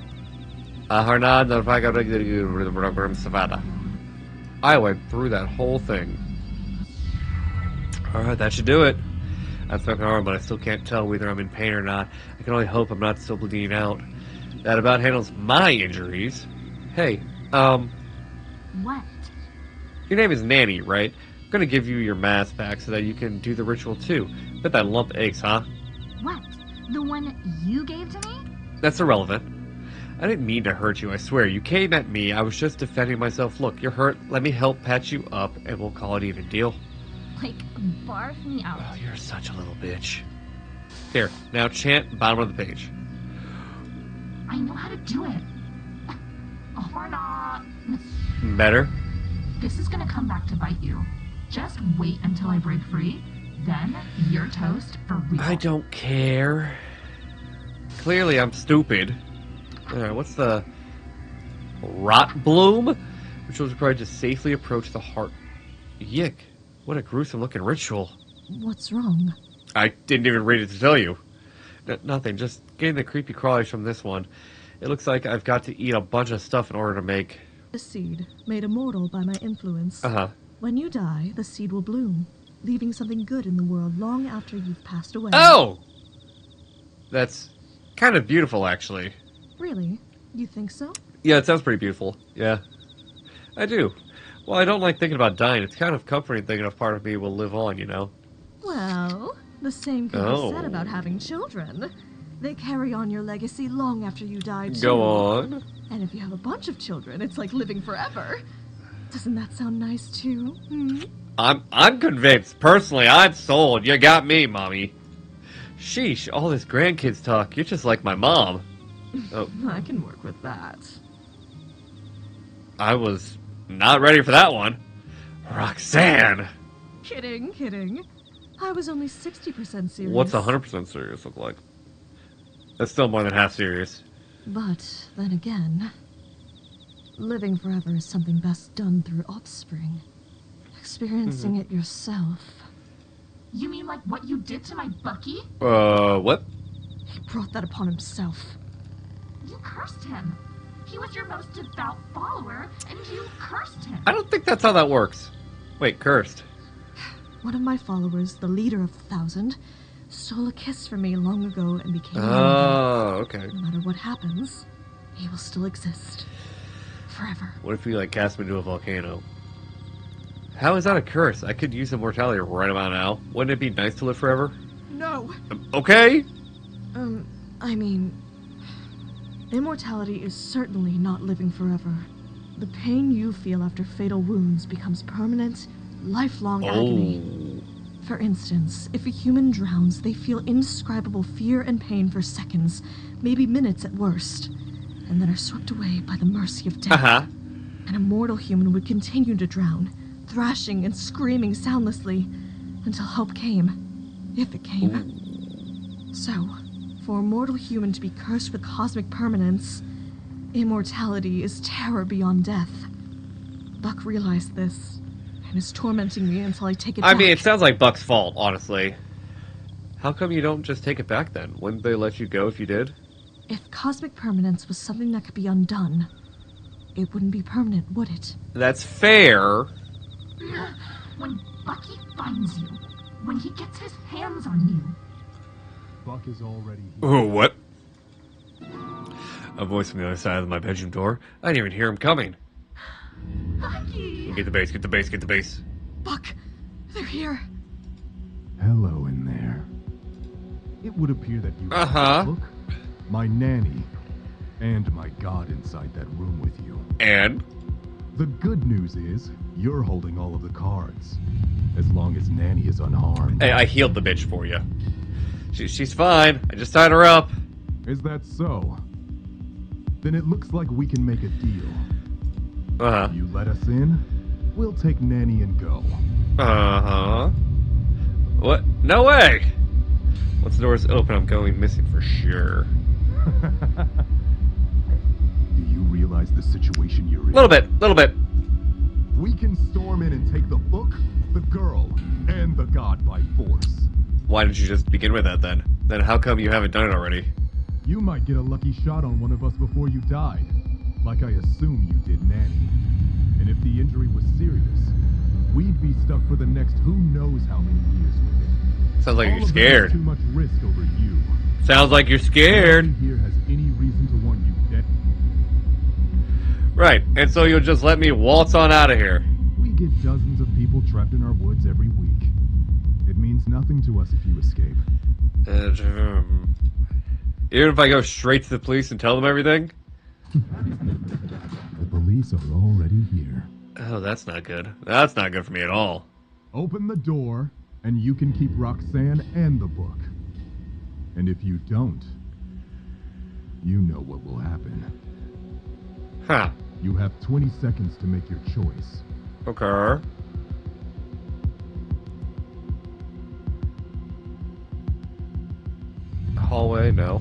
Speaker 1: Ahora, Savada. I went through that whole thing. Alright, that should do it. That's fucking hard, but I still can't tell whether I'm in pain or not. I can only hope I'm not still bleeding out. That about handles my injuries. Hey, um,
Speaker 4: What?
Speaker 1: your name is Nanny, right? I'm gonna give you your mask back so that you can do the ritual too. Bet that lump aches, huh?
Speaker 4: What? The one you gave to me?
Speaker 1: That's irrelevant. I didn't mean to hurt you, I swear. You came at me, I was just defending myself. Look, you're hurt, let me help patch you up, and we'll call it even deal.
Speaker 4: Like, barf me out.
Speaker 1: Oh, you're such a little bitch. Here, now chant bottom of the page.
Speaker 4: I know how to do it. Or not.
Speaker 1: Better?
Speaker 4: This is gonna come back to bite you. Just wait until I break free. Then you're toast for real.
Speaker 1: I don't care. Clearly, I'm stupid. Alright, what's the. Rot bloom? Which was required to safely approach the heart. Yick. What a gruesome looking ritual.
Speaker 2: What's wrong?
Speaker 1: I didn't even read it to tell you. N- nothing, just getting the creepy crawlies from this one. It looks like I've got to eat a bunch of stuff in order to make.
Speaker 2: The seed, made immortal by my influence.
Speaker 1: Uh huh.
Speaker 2: When you die, the seed will bloom, leaving something good in the world long after you've passed away.
Speaker 1: Oh! That's kind of beautiful, actually.
Speaker 2: Really? You think so?
Speaker 1: Yeah, it sounds pretty beautiful. Yeah. I do. Well, I don't like thinking about dying. It's kind of comforting thinking a part of me will live on, you know?
Speaker 2: Well, the same can
Speaker 1: Oh.
Speaker 2: be said oh. about having children. They carry on your legacy long after you die, too.
Speaker 1: Go on.
Speaker 2: And if you have a bunch of children, it's like living forever. Doesn't that sound nice, too? Hmm?
Speaker 1: I'm I'm convinced. Personally, I'm sold. You got me, mommy. Sheesh, all this grandkids talk. You're just like my mom. Oh,
Speaker 2: I can work with that.
Speaker 1: I was not ready for that one. Rhok'zan!
Speaker 2: Kidding, kidding. I was only 60% serious.
Speaker 1: What's 100% serious look like? That's still more than half serious.
Speaker 2: But then again, living forever is something best done through offspring. Experiencing
Speaker 1: Mm-hmm.
Speaker 2: it yourself.
Speaker 4: You mean like what you did to my Bucky?
Speaker 1: Uh, what?
Speaker 2: He brought that upon himself.
Speaker 4: You cursed him. He was your most devout follower, and you cursed him.
Speaker 1: I don't think that's how that works. Wait, cursed.
Speaker 2: One of my followers, the leader of the Thousand, stole a kiss from me long ago and became my
Speaker 1: Oh, okay.
Speaker 2: No matter what happens, he will still exist. Forever.
Speaker 1: What if we, like, cast him into a volcano? How is that a curse? I could use immortality right about now. Wouldn't it be nice to live forever?
Speaker 2: No!
Speaker 1: Um, Okay?
Speaker 2: Um, I mean, immortality is certainly not living forever. The pain you feel after fatal wounds becomes permanent, lifelong agony.
Speaker 1: Oh.
Speaker 2: For instance, if a human drowns, they feel indescribable fear and pain for seconds, maybe minutes at worst, and then are swept away by the mercy of death.
Speaker 1: Uh huh.
Speaker 2: An immortal human would continue to drown, thrashing and screaming soundlessly, until help came. If it came. So, for a mortal human to be cursed with cosmic permanence, immortality is terror beyond death. Buck realized this, and is tormenting me until I take it
Speaker 1: I
Speaker 2: back.
Speaker 1: mean, it sounds like Buck's fault, honestly. How come you don't just take it back then? Wouldn't they let you go if you did?
Speaker 2: If cosmic permanence was something that could be undone, it wouldn't be permanent, would it?
Speaker 1: That's fair.
Speaker 4: When Bucky finds you, when he gets his hands on you,
Speaker 5: Buck is already here.
Speaker 1: Oh, what? A voice from the other side of my bedroom door. I didn't even hear him coming.
Speaker 4: Bucky!
Speaker 1: Get the base, get the base, get the base.
Speaker 2: Buck! They're here!
Speaker 5: Hello in there. It would appear that you
Speaker 1: Uh-huh.
Speaker 5: look my nanny and my god inside that room with you.
Speaker 1: And?
Speaker 5: The good news is you're holding all of the cards. As long as Nanny is unharmed.
Speaker 1: Hey, I healed the bitch for you. She, she's fine. I just tied her up.
Speaker 5: Is that so? Then it looks like we can make a deal.
Speaker 1: Uh huh.
Speaker 5: You let us in, we'll take Nanny and go.
Speaker 1: Uh huh. What? No way! Once the door's open, I'm going missing for sure.
Speaker 5: Do you realize the situation you're in?
Speaker 1: A Little bit, a little bit.
Speaker 5: We can storm in and take the book, the girl, and the god by force.
Speaker 1: Why didn't you just begin with that then? Then how come you haven't done it already?
Speaker 5: You might get a lucky shot on one of us before you died, like I assume you did Nanny. And if the injury was serious, we'd be stuck for the next who knows how many years with it.
Speaker 1: Sounds like
Speaker 5: All
Speaker 1: you're
Speaker 5: of that is
Speaker 1: scared.
Speaker 5: Too much risk over you.
Speaker 1: Sounds like you're scared.
Speaker 5: Here has any reason to want you.
Speaker 1: Right, and so you'll just let me waltz on out of here.
Speaker 5: We get dozens of people trapped in our woods every week. It means nothing to us if you escape.
Speaker 1: Uh, um, even if I go straight to the police and tell them everything?
Speaker 5: The police are already here.
Speaker 1: Oh, that's not good. That's not good for me at all.
Speaker 5: Open the door, and you can keep Rhok'zan and the book. And if you don't, you know what will happen.
Speaker 1: Huh.
Speaker 5: You have 20 seconds to make your choice.
Speaker 1: Okay. Hallway, no.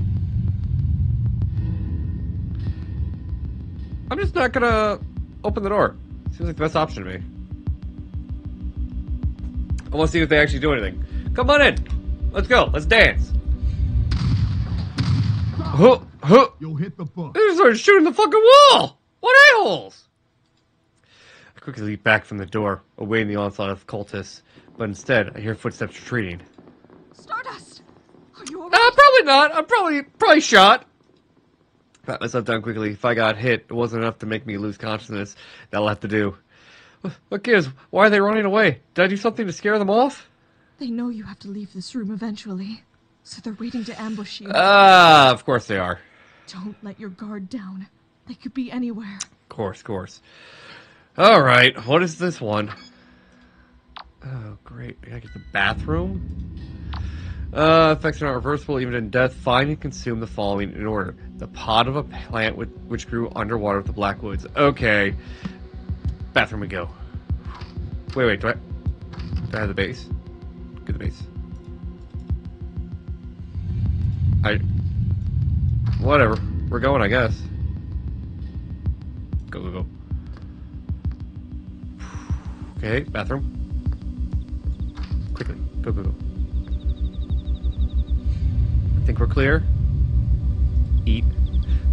Speaker 1: I'm just not gonna open the door. Seems like the best option to me. I want to see if they actually do anything. Come on in. Let's go. Let's dance. Huh, huh.
Speaker 5: You'll hit the book.
Speaker 1: They just started shooting the fucking wall! What a-holes! I quickly leap back from the door, awaiting the onslaught of cultists, but instead I hear footsteps retreating.
Speaker 2: Stardust! Are you
Speaker 1: Uh, probably not. I'm probably probably shot. Pat myself down quickly. If I got hit, it wasn't enough to make me lose consciousness. That'll have to do. What- What gives? Why are they running away? Did I do something to scare them off?
Speaker 2: They know you have to leave this room eventually, so they're waiting to ambush you.
Speaker 1: Ah, of course they are.
Speaker 2: Don't let your guard down. They could be anywhere.
Speaker 1: Of course, of course. All right, what is this one? Oh, great. I gotta get the bathroom. Uh, effects are not reversible even in death. Find and consume the following in order: the pod of a plant with, which grew underwater with the blackwoods. Okay, bathroom we go. Wait, wait. Do I? Do I have the base? Get the base. I. Whatever. We're going, I guess. Go, go, go. Okay, bathroom. Quickly. Go, go, go. I think we're clear. Eat.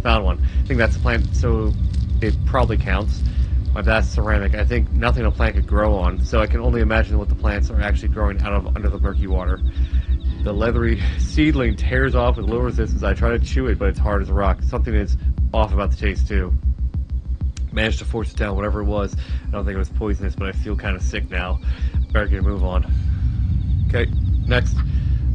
Speaker 1: Found one. I think that's the plant, so it probably counts. My vast ceramic. I think nothing a plant could grow on, so I can only imagine what the plants are actually growing out of under the murky water. The leathery seedling tears off with little resistance. I try to chew it, but it's hard as a rock. Something is off about the taste, too. Managed to force it down, whatever it was. I don't think it was poisonous, but I feel kind of sick now. Better get a move on. Okay, next.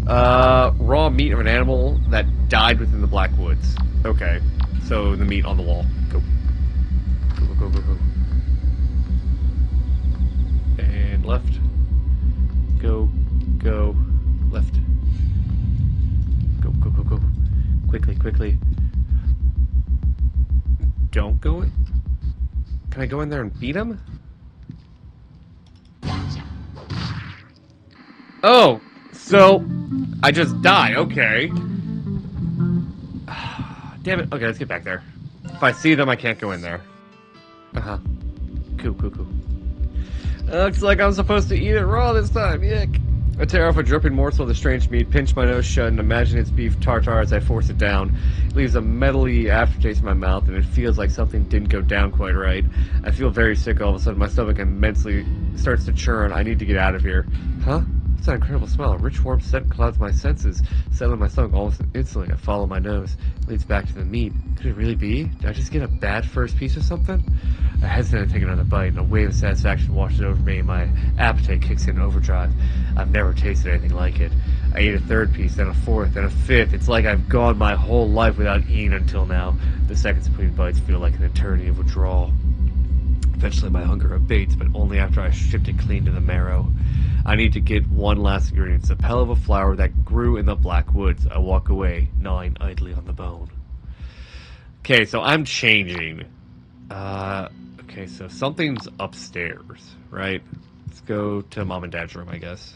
Speaker 1: Uh, raw meat of an animal that died within the black woods. Okay, so the meat on the wall. Go. Go, go, go, go, go. And left. Go, go, left. Quickly. Don't go in. Can I go in there and beat him? Oh, so I just die. Okay. Damn it. Okay, let's get back there. If I see them, I can't go in there. Uh huh. Cool, cool, cool. Looks like I'm supposed to eat it raw this time. Yuck. I tear off a dripping morsel of the strange meat, pinch my nose shut, and imagine it's beef tartare as I force it down. It leaves a metally aftertaste in my mouth, and it feels like something didn't go down quite right. I feel very sick all of a sudden. My stomach immensely starts to churn. I need to get out of here. Huh? It's an incredible smell. A rich, warm scent clouds my senses, settling my stomach almost instantly. I follow my nose. It leads back to the meat. Could it really be? Did I just get a bad first piece or something? I hesitate to take another bite, and a wave of satisfaction washes over me. My appetite kicks in overdrive. I've never tasted anything like it. I ate a third piece, then a fourth, then a fifth. It's like I've gone my whole life without eating until now. The seconds between bites feel like an eternity of withdrawal. Eventually, my hunger abates, but only after I shift it clean to the marrow. I need to get one last ingredient. It's a of a flower that grew in the black woods. I walk away, gnawing idly on the bone. Okay, so I'm changing. Uh, okay, so something's upstairs, right? Let's go to mom and dad's room, I guess.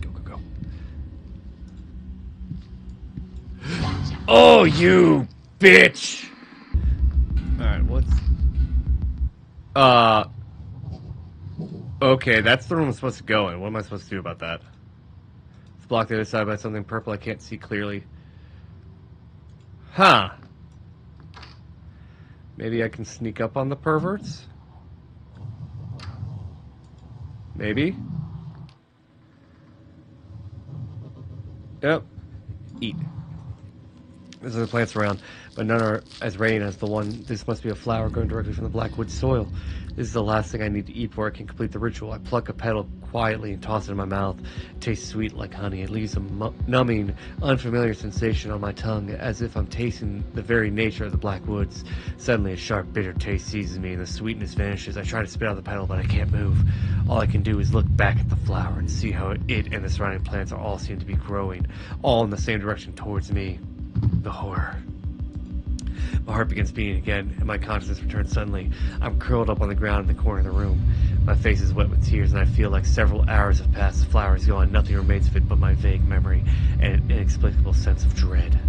Speaker 1: Go, go, go. Oh, you bitch! Alright, what's. Uh. Okay, that's the room I'm supposed to go in. What am I supposed to do about that? It's blocked the other side by something purple I can't see clearly. Huh. Maybe I can sneak up on the perverts? Maybe? Yep. Eat. There's other plants around, but none are as radiant as the one. This must be a flower growing directly from the blackwood soil. This is the last thing I need to eat before I can complete the ritual. I pluck a petal quietly and toss it in my mouth. It tastes sweet like honey. It leaves a numbing, unfamiliar sensation on my tongue, as if I'm tasting the very nature of the black woods. Suddenly, a sharp, bitter taste seizes me, and the sweetness vanishes. I try to spit out the petal, but I can't move. All I can do is look back at the flower and see how it and the surrounding plants are all seem to be growing, all in the same direction towards me. The horror. My heart begins beating again, and my consciousness returns suddenly. I'm curled up on the ground in the corner of the room. My face is wet with tears, and I feel like several hours have passed. The flower is gone. Nothing remains of it but my vague memory and an inexplicable sense of dread.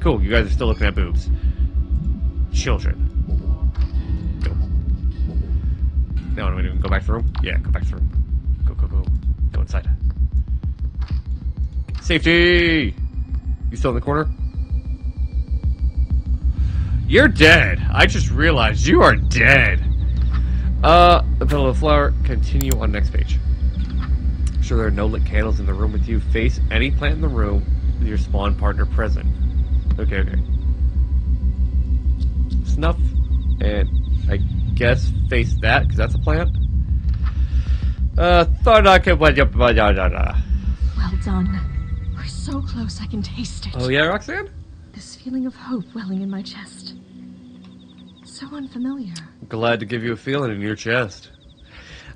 Speaker 1: Cool, you guys are still looking at boobs. Children. Go. Now what do we? Go back room? Yeah, go back room. Go, go, go. Go inside. Safety! You still in the corner? You're dead. I just realized you are dead. Uh, the petal of the flower. Continue on next page. Sure there are no lit candles in the room with you. Face any plant in the room with your spawn partner present. Okay, okay. Snuff. And I guess face that, because that's a plant. Uh, Tharnaka.
Speaker 2: Well done. So close, I can taste it.
Speaker 1: Oh, yeah, Rhok'zan?
Speaker 2: This feeling of hope welling in my chest. So unfamiliar.
Speaker 1: Glad to give you a feeling in your chest.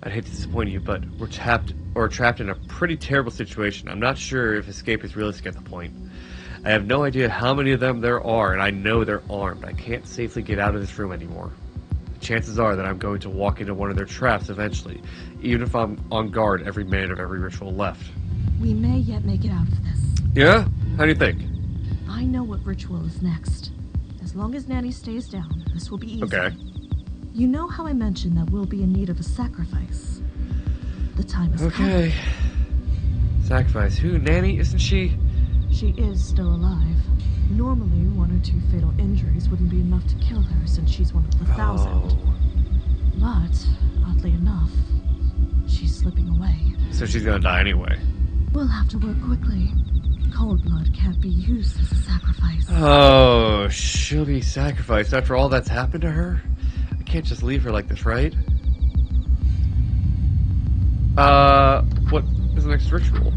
Speaker 1: I'd hate to disappoint you, but we're tapped or trapped in a pretty terrible situation. I'm not sure if escape is realistic at the point. I have no idea how many of them there are, and I know they're armed. I can't safely get out of this room anymore. Chances are that I'm going to walk into one of their traps eventually, even if I'm on guard every minute of every ritual left.
Speaker 2: We may yet make it out of this.
Speaker 1: Yeah? How do you think?
Speaker 2: I know what ritual is next. As long as Nanny stays down, this will be easy.
Speaker 1: Okay.
Speaker 2: You know how I mentioned that we'll be in need of a sacrifice. The time has
Speaker 1: Okay. Sacrifice. Who? Nanny? Isn't she?
Speaker 2: She is still alive. Normally, one or two fatal injuries wouldn't be enough to kill her since she's one of the thousand.
Speaker 1: Oh.
Speaker 2: But, oddly enough, she's slipping away.
Speaker 1: So she's gonna die anyway.
Speaker 2: We'll have to work quickly. Cold blood can't be used as a sacrifice.
Speaker 1: Oh, she'll be sacrificed after all that's happened to her? I can't just leave her like this, right? Uh, what is the next ritual.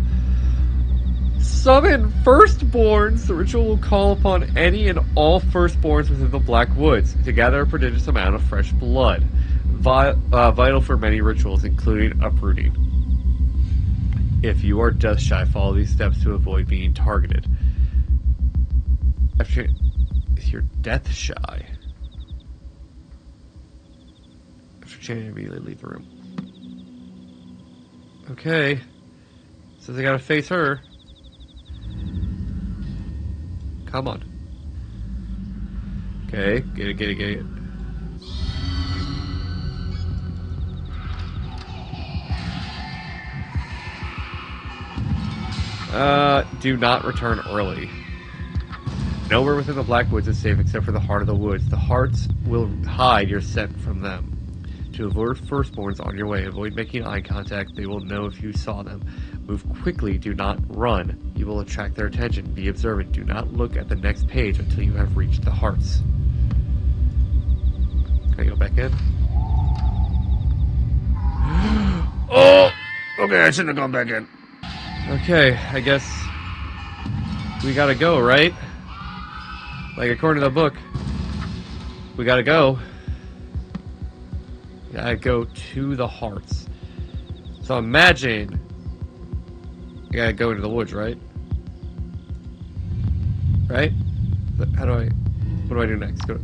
Speaker 1: Summon firstborns. The ritual will call upon any and all firstborns within the Black Woods to gather a prodigious amount of fresh blood, vi- uh, vital for many rituals, including uprooting. If you are death shy, follow these steps to avoid being targeted. After if you're death shy, after chanting, immediately leave the room. Okay, So they gotta face her. Come on. Okay, get it, get it, get it. Uh, do not return early. Nowhere within the Black Woods is safe except for the heart of the woods. The hearts will hide your scent from them. To avoid firstborns on your way, avoid making eye contact. They will know if you saw them. Move quickly, do not run. You will attract their attention. Be observant. Do not look at the next page until you have reached the hearts. Can I go back in? oh! Okay, I shouldn't have gone back in. Okay, I guess we gotta go, right? Like according to the book, we gotta go. We gotta go to the hearts. So imagine you gotta go into the woods, right? Right? How do I? What do I do next? Go.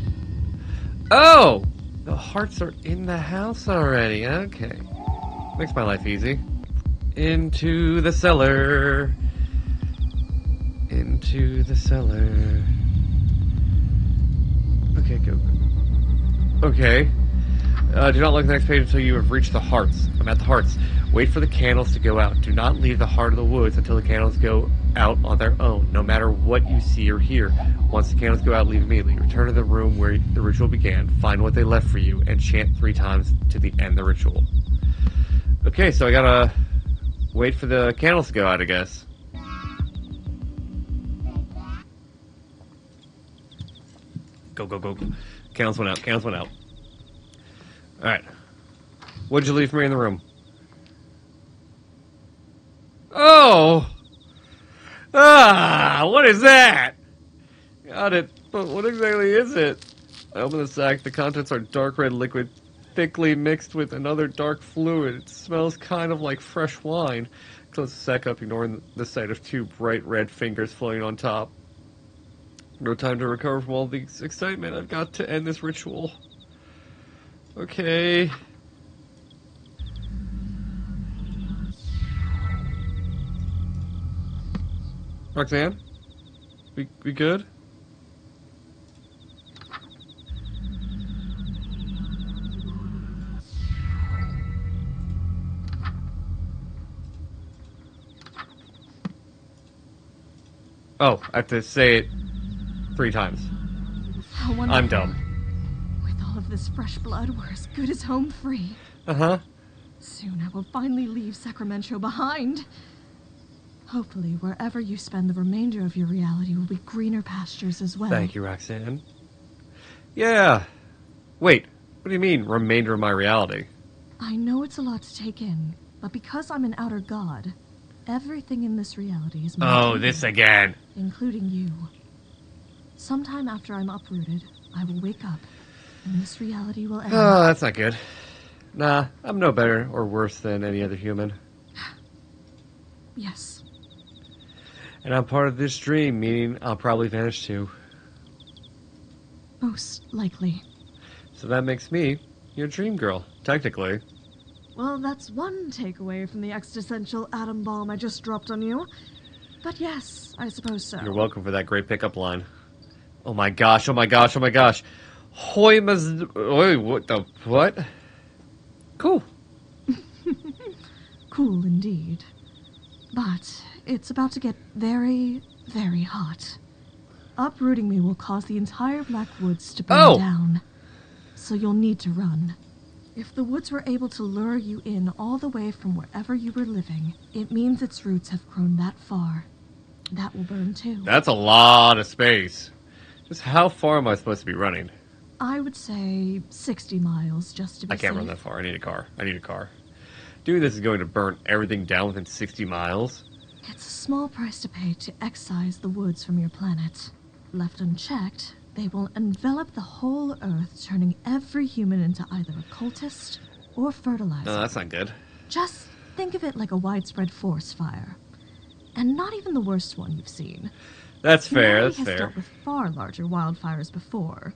Speaker 1: Oh, the hearts are in the house already. Okay, makes my life easy. Into the cellar. Into the cellar. Okay, go. Okay. Uh, do not look at the next page until you have reached the hearts. I'm at the hearts. Wait for the candles to go out. Do not leave the heart of the woods until the candles go out on their own, no matter what you see or hear. Once the candles go out, leave immediately. Return to the room where the ritual began, find what they left for you, and chant three times to the end of the ritual. Okay, so I gotta wait for the candles to go out, I guess. Go, go, go. Candles went out, candles went out. Alright. What'd you leave for me in the room? Oh! Ah! What is that? Got it. But what exactly is it? I open the sack. The contents are dark red liquid, thickly mixed with another dark fluid. It smells kind of like fresh wine. Close the sack up, ignoring the sight of two bright red fingers floating on top. No time to recover from all the excitement. I've got to end this ritual. Okay. Rhok'zan? We, we good? Oh, I have to say it three times.
Speaker 2: How
Speaker 1: I'm dumb.
Speaker 2: With all of this fresh blood, we're as good as home free.
Speaker 1: Uh huh.
Speaker 2: Soon I will finally leave Sacramento behind. Hopefully, wherever you spend the remainder of your reality will be greener pastures as well.
Speaker 1: Thank you, Rhok'zan. Yeah. Wait, what do you mean, remainder of my reality?
Speaker 2: I know it's a lot to take in, but because I'm an outer god, everything in this reality is mine.
Speaker 1: Oh, this again.
Speaker 2: including you. Sometime after I'm uprooted, I will wake up, and this reality will end.
Speaker 1: Oh, that's not good. Nah, I'm no better or worse than any other human.
Speaker 2: yes,
Speaker 1: And I'm part of this dream, meaning I'll probably vanish too.
Speaker 2: most likely.
Speaker 1: So that makes me your dream girl, technically.
Speaker 2: Well, that's one takeaway from the existential atom bomb I just dropped on you. But yes, I suppose so.
Speaker 1: You're welcome for that great pickup line. Oh my gosh, oh my gosh, oh my gosh. Hoimas. Wait, what the. What? Cool.
Speaker 2: Cool indeed. But it's about to get very, very hot. Uprooting me will cause the entire Black Woods to burn
Speaker 1: Oh!
Speaker 2: down. So you'll need to run. If the woods were able to lure you in all the way from wherever you were living, it means its roots have grown that far. That will burn too.
Speaker 1: That's a lot of space. Just how far am I supposed to be running?
Speaker 2: I would say 60 miles just to be
Speaker 1: I can't
Speaker 2: safe.
Speaker 1: run that far. I need a car. I need a car. Doing this is going to burn everything down within 60 miles.
Speaker 2: It's a small price to pay to excise the woods from your planet. Left unchecked, they will envelop the whole Earth, turning every human into either a cultist or fertilizer.
Speaker 1: No, that's not good.
Speaker 2: Just think of it like a widespread forest fire. And not even the worst one you've seen.
Speaker 1: That's fair,
Speaker 2: Humanity
Speaker 1: that's
Speaker 2: has
Speaker 1: fair.
Speaker 2: dealt with far larger wildfires before.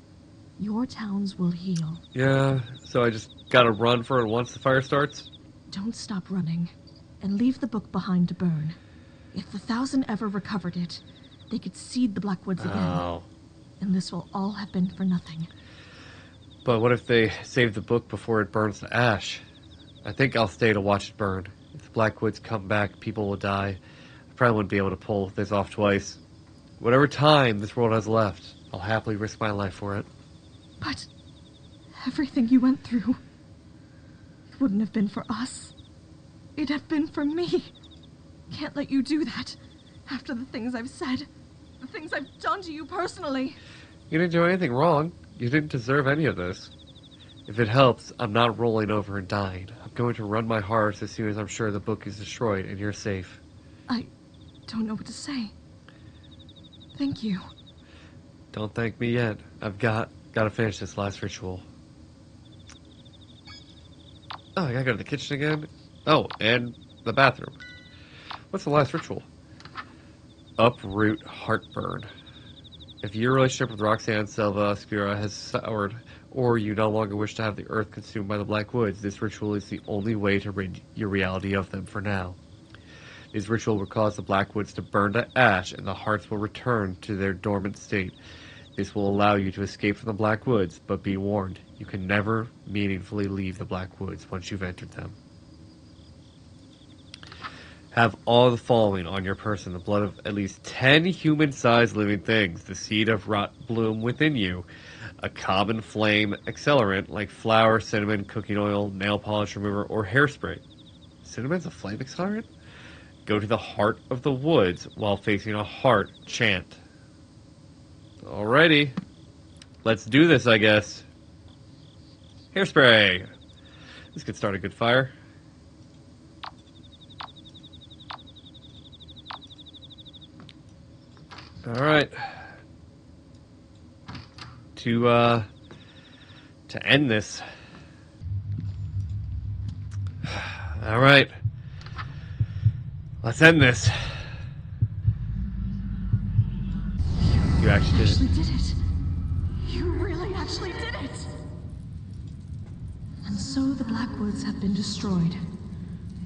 Speaker 2: Your towns will heal.
Speaker 1: Yeah, so I just gotta run for it once the fire starts?
Speaker 2: Don't stop running, and leave the book behind to burn. If the Thousand ever recovered it, they could seed the Blackwoods again,
Speaker 1: Oh.
Speaker 2: And this will all have been for nothing.
Speaker 1: But what if they save the book before it burns to ash? I think I'll stay to watch it burn. If the Blackwoods come back, people will die. I probably wouldn't be able to pull this off twice. Whatever time this world has left, I'll happily risk my life for it.
Speaker 2: But everything you went through, it wouldn't have been for us. It'd have been for me. Can't let you do that. After the things I've said, the things I've done to you personally.
Speaker 1: You didn't do anything wrong. You didn't deserve any of this. If it helps, I'm not rolling over and dying. I'm going to run my horse as soon as I'm sure the book is destroyed and you're safe.
Speaker 2: I don't know what to say. Thank you.
Speaker 1: Don't thank me yet. I've got got to finish this last ritual. Oh, I gotta go to the kitchen again. Oh, and the bathroom. What's the last ritual? Uproot heartburn. If your relationship with Rhok'zan Silva Spira has soured, or you no longer wish to have the earth consumed by the Black Woods, this ritual is the only way to rid your reality of them for now. This ritual will cause the Black Woods to burn to ash, and the hearts will return to their dormant state. This will allow you to escape from the Black Woods, but be warned, you can never meaningfully leave the Black Woods once you've entered them. Have all the following on your person the blood of at least 10 human sized living things, the seed of rot bloom within you, a common flame accelerant like flour, cinnamon, cooking oil, nail polish remover, or hairspray. Cinnamon's a flame accelerant? Go to the heart of the woods while facing a heart chant. Alrighty. Let's do this, I guess. Hairspray. This could start a good fire. Alright. To, uh, to end this. Alright. Let's end this. You actually did it.
Speaker 2: did it. You really actually did it. And so the Blackwoods have been destroyed.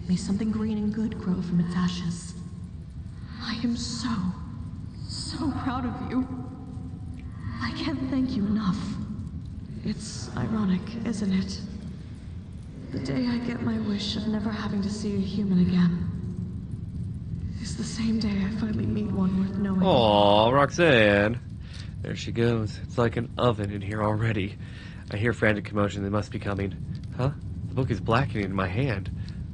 Speaker 2: May something green and good grow from its ashes. I am so, so proud of you. I can't thank you enough. It's ironic, isn't it? The day I get my wish of never having to see a human again is the same day I finally meet one worth knowing.
Speaker 1: Aw, Rhok'zan. There she goes. It's like an oven in here already. I hear frantic commotion. They must be coming. Huh? The book is blackening in my hand.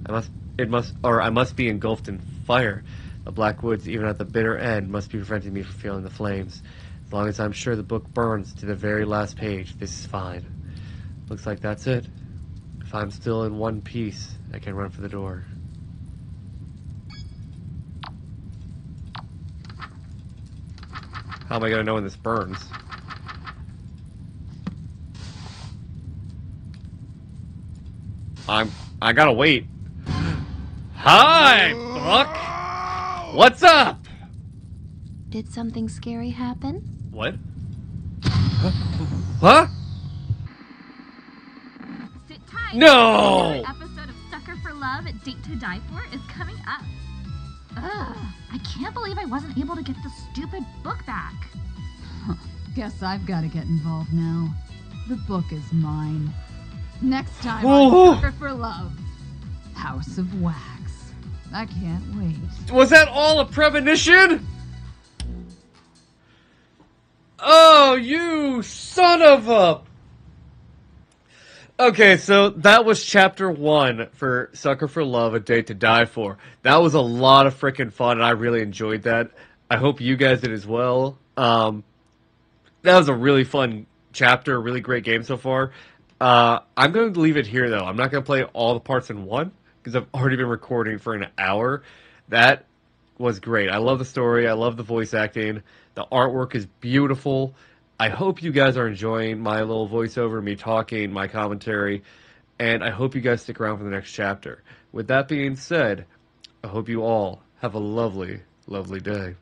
Speaker 1: I must. It must. Or I must be engulfed in fire. The black woods, even at the bitter end, must be preventing me from feeling the flames. As long as I'm sure the book burns to the very last page, this is fine. Looks like that's it. If I'm still in one piece, I can run for the door. How am I gonna know when this burns? I'm. I gotta wait. Hi, Buck. What's up?
Speaker 3: Did something scary happen?
Speaker 1: What? Huh?
Speaker 4: Sit tight.
Speaker 1: No!
Speaker 4: Another episode of Sucker for Love at Date to Die For is coming up. Ugh, I can't believe I wasn't able to get the stupid book back.
Speaker 6: Guess I've got to get involved now. The book is mine. Next time on Sucker for Love, House of Wax. I can't wait.
Speaker 1: Was that all a premonition? Oh, you son of a. Okay, so that was chapter one for Sucker for Love, A Date to Die For. That was a lot of freaking fun, and I really enjoyed that. I hope you guys did as well. Um, that was a really fun chapter, really great game so far. Uh, I'm going to leave it here though. I'm not going to play all the parts in one because I've already been recording for an hour. That was great. I love the story. I love the voice acting. The artwork is beautiful. I hope you guys are enjoying my little voiceover, me talking, my commentary, and I hope you guys stick around for the next chapter. With that being said, I hope you all have a lovely, lovely day.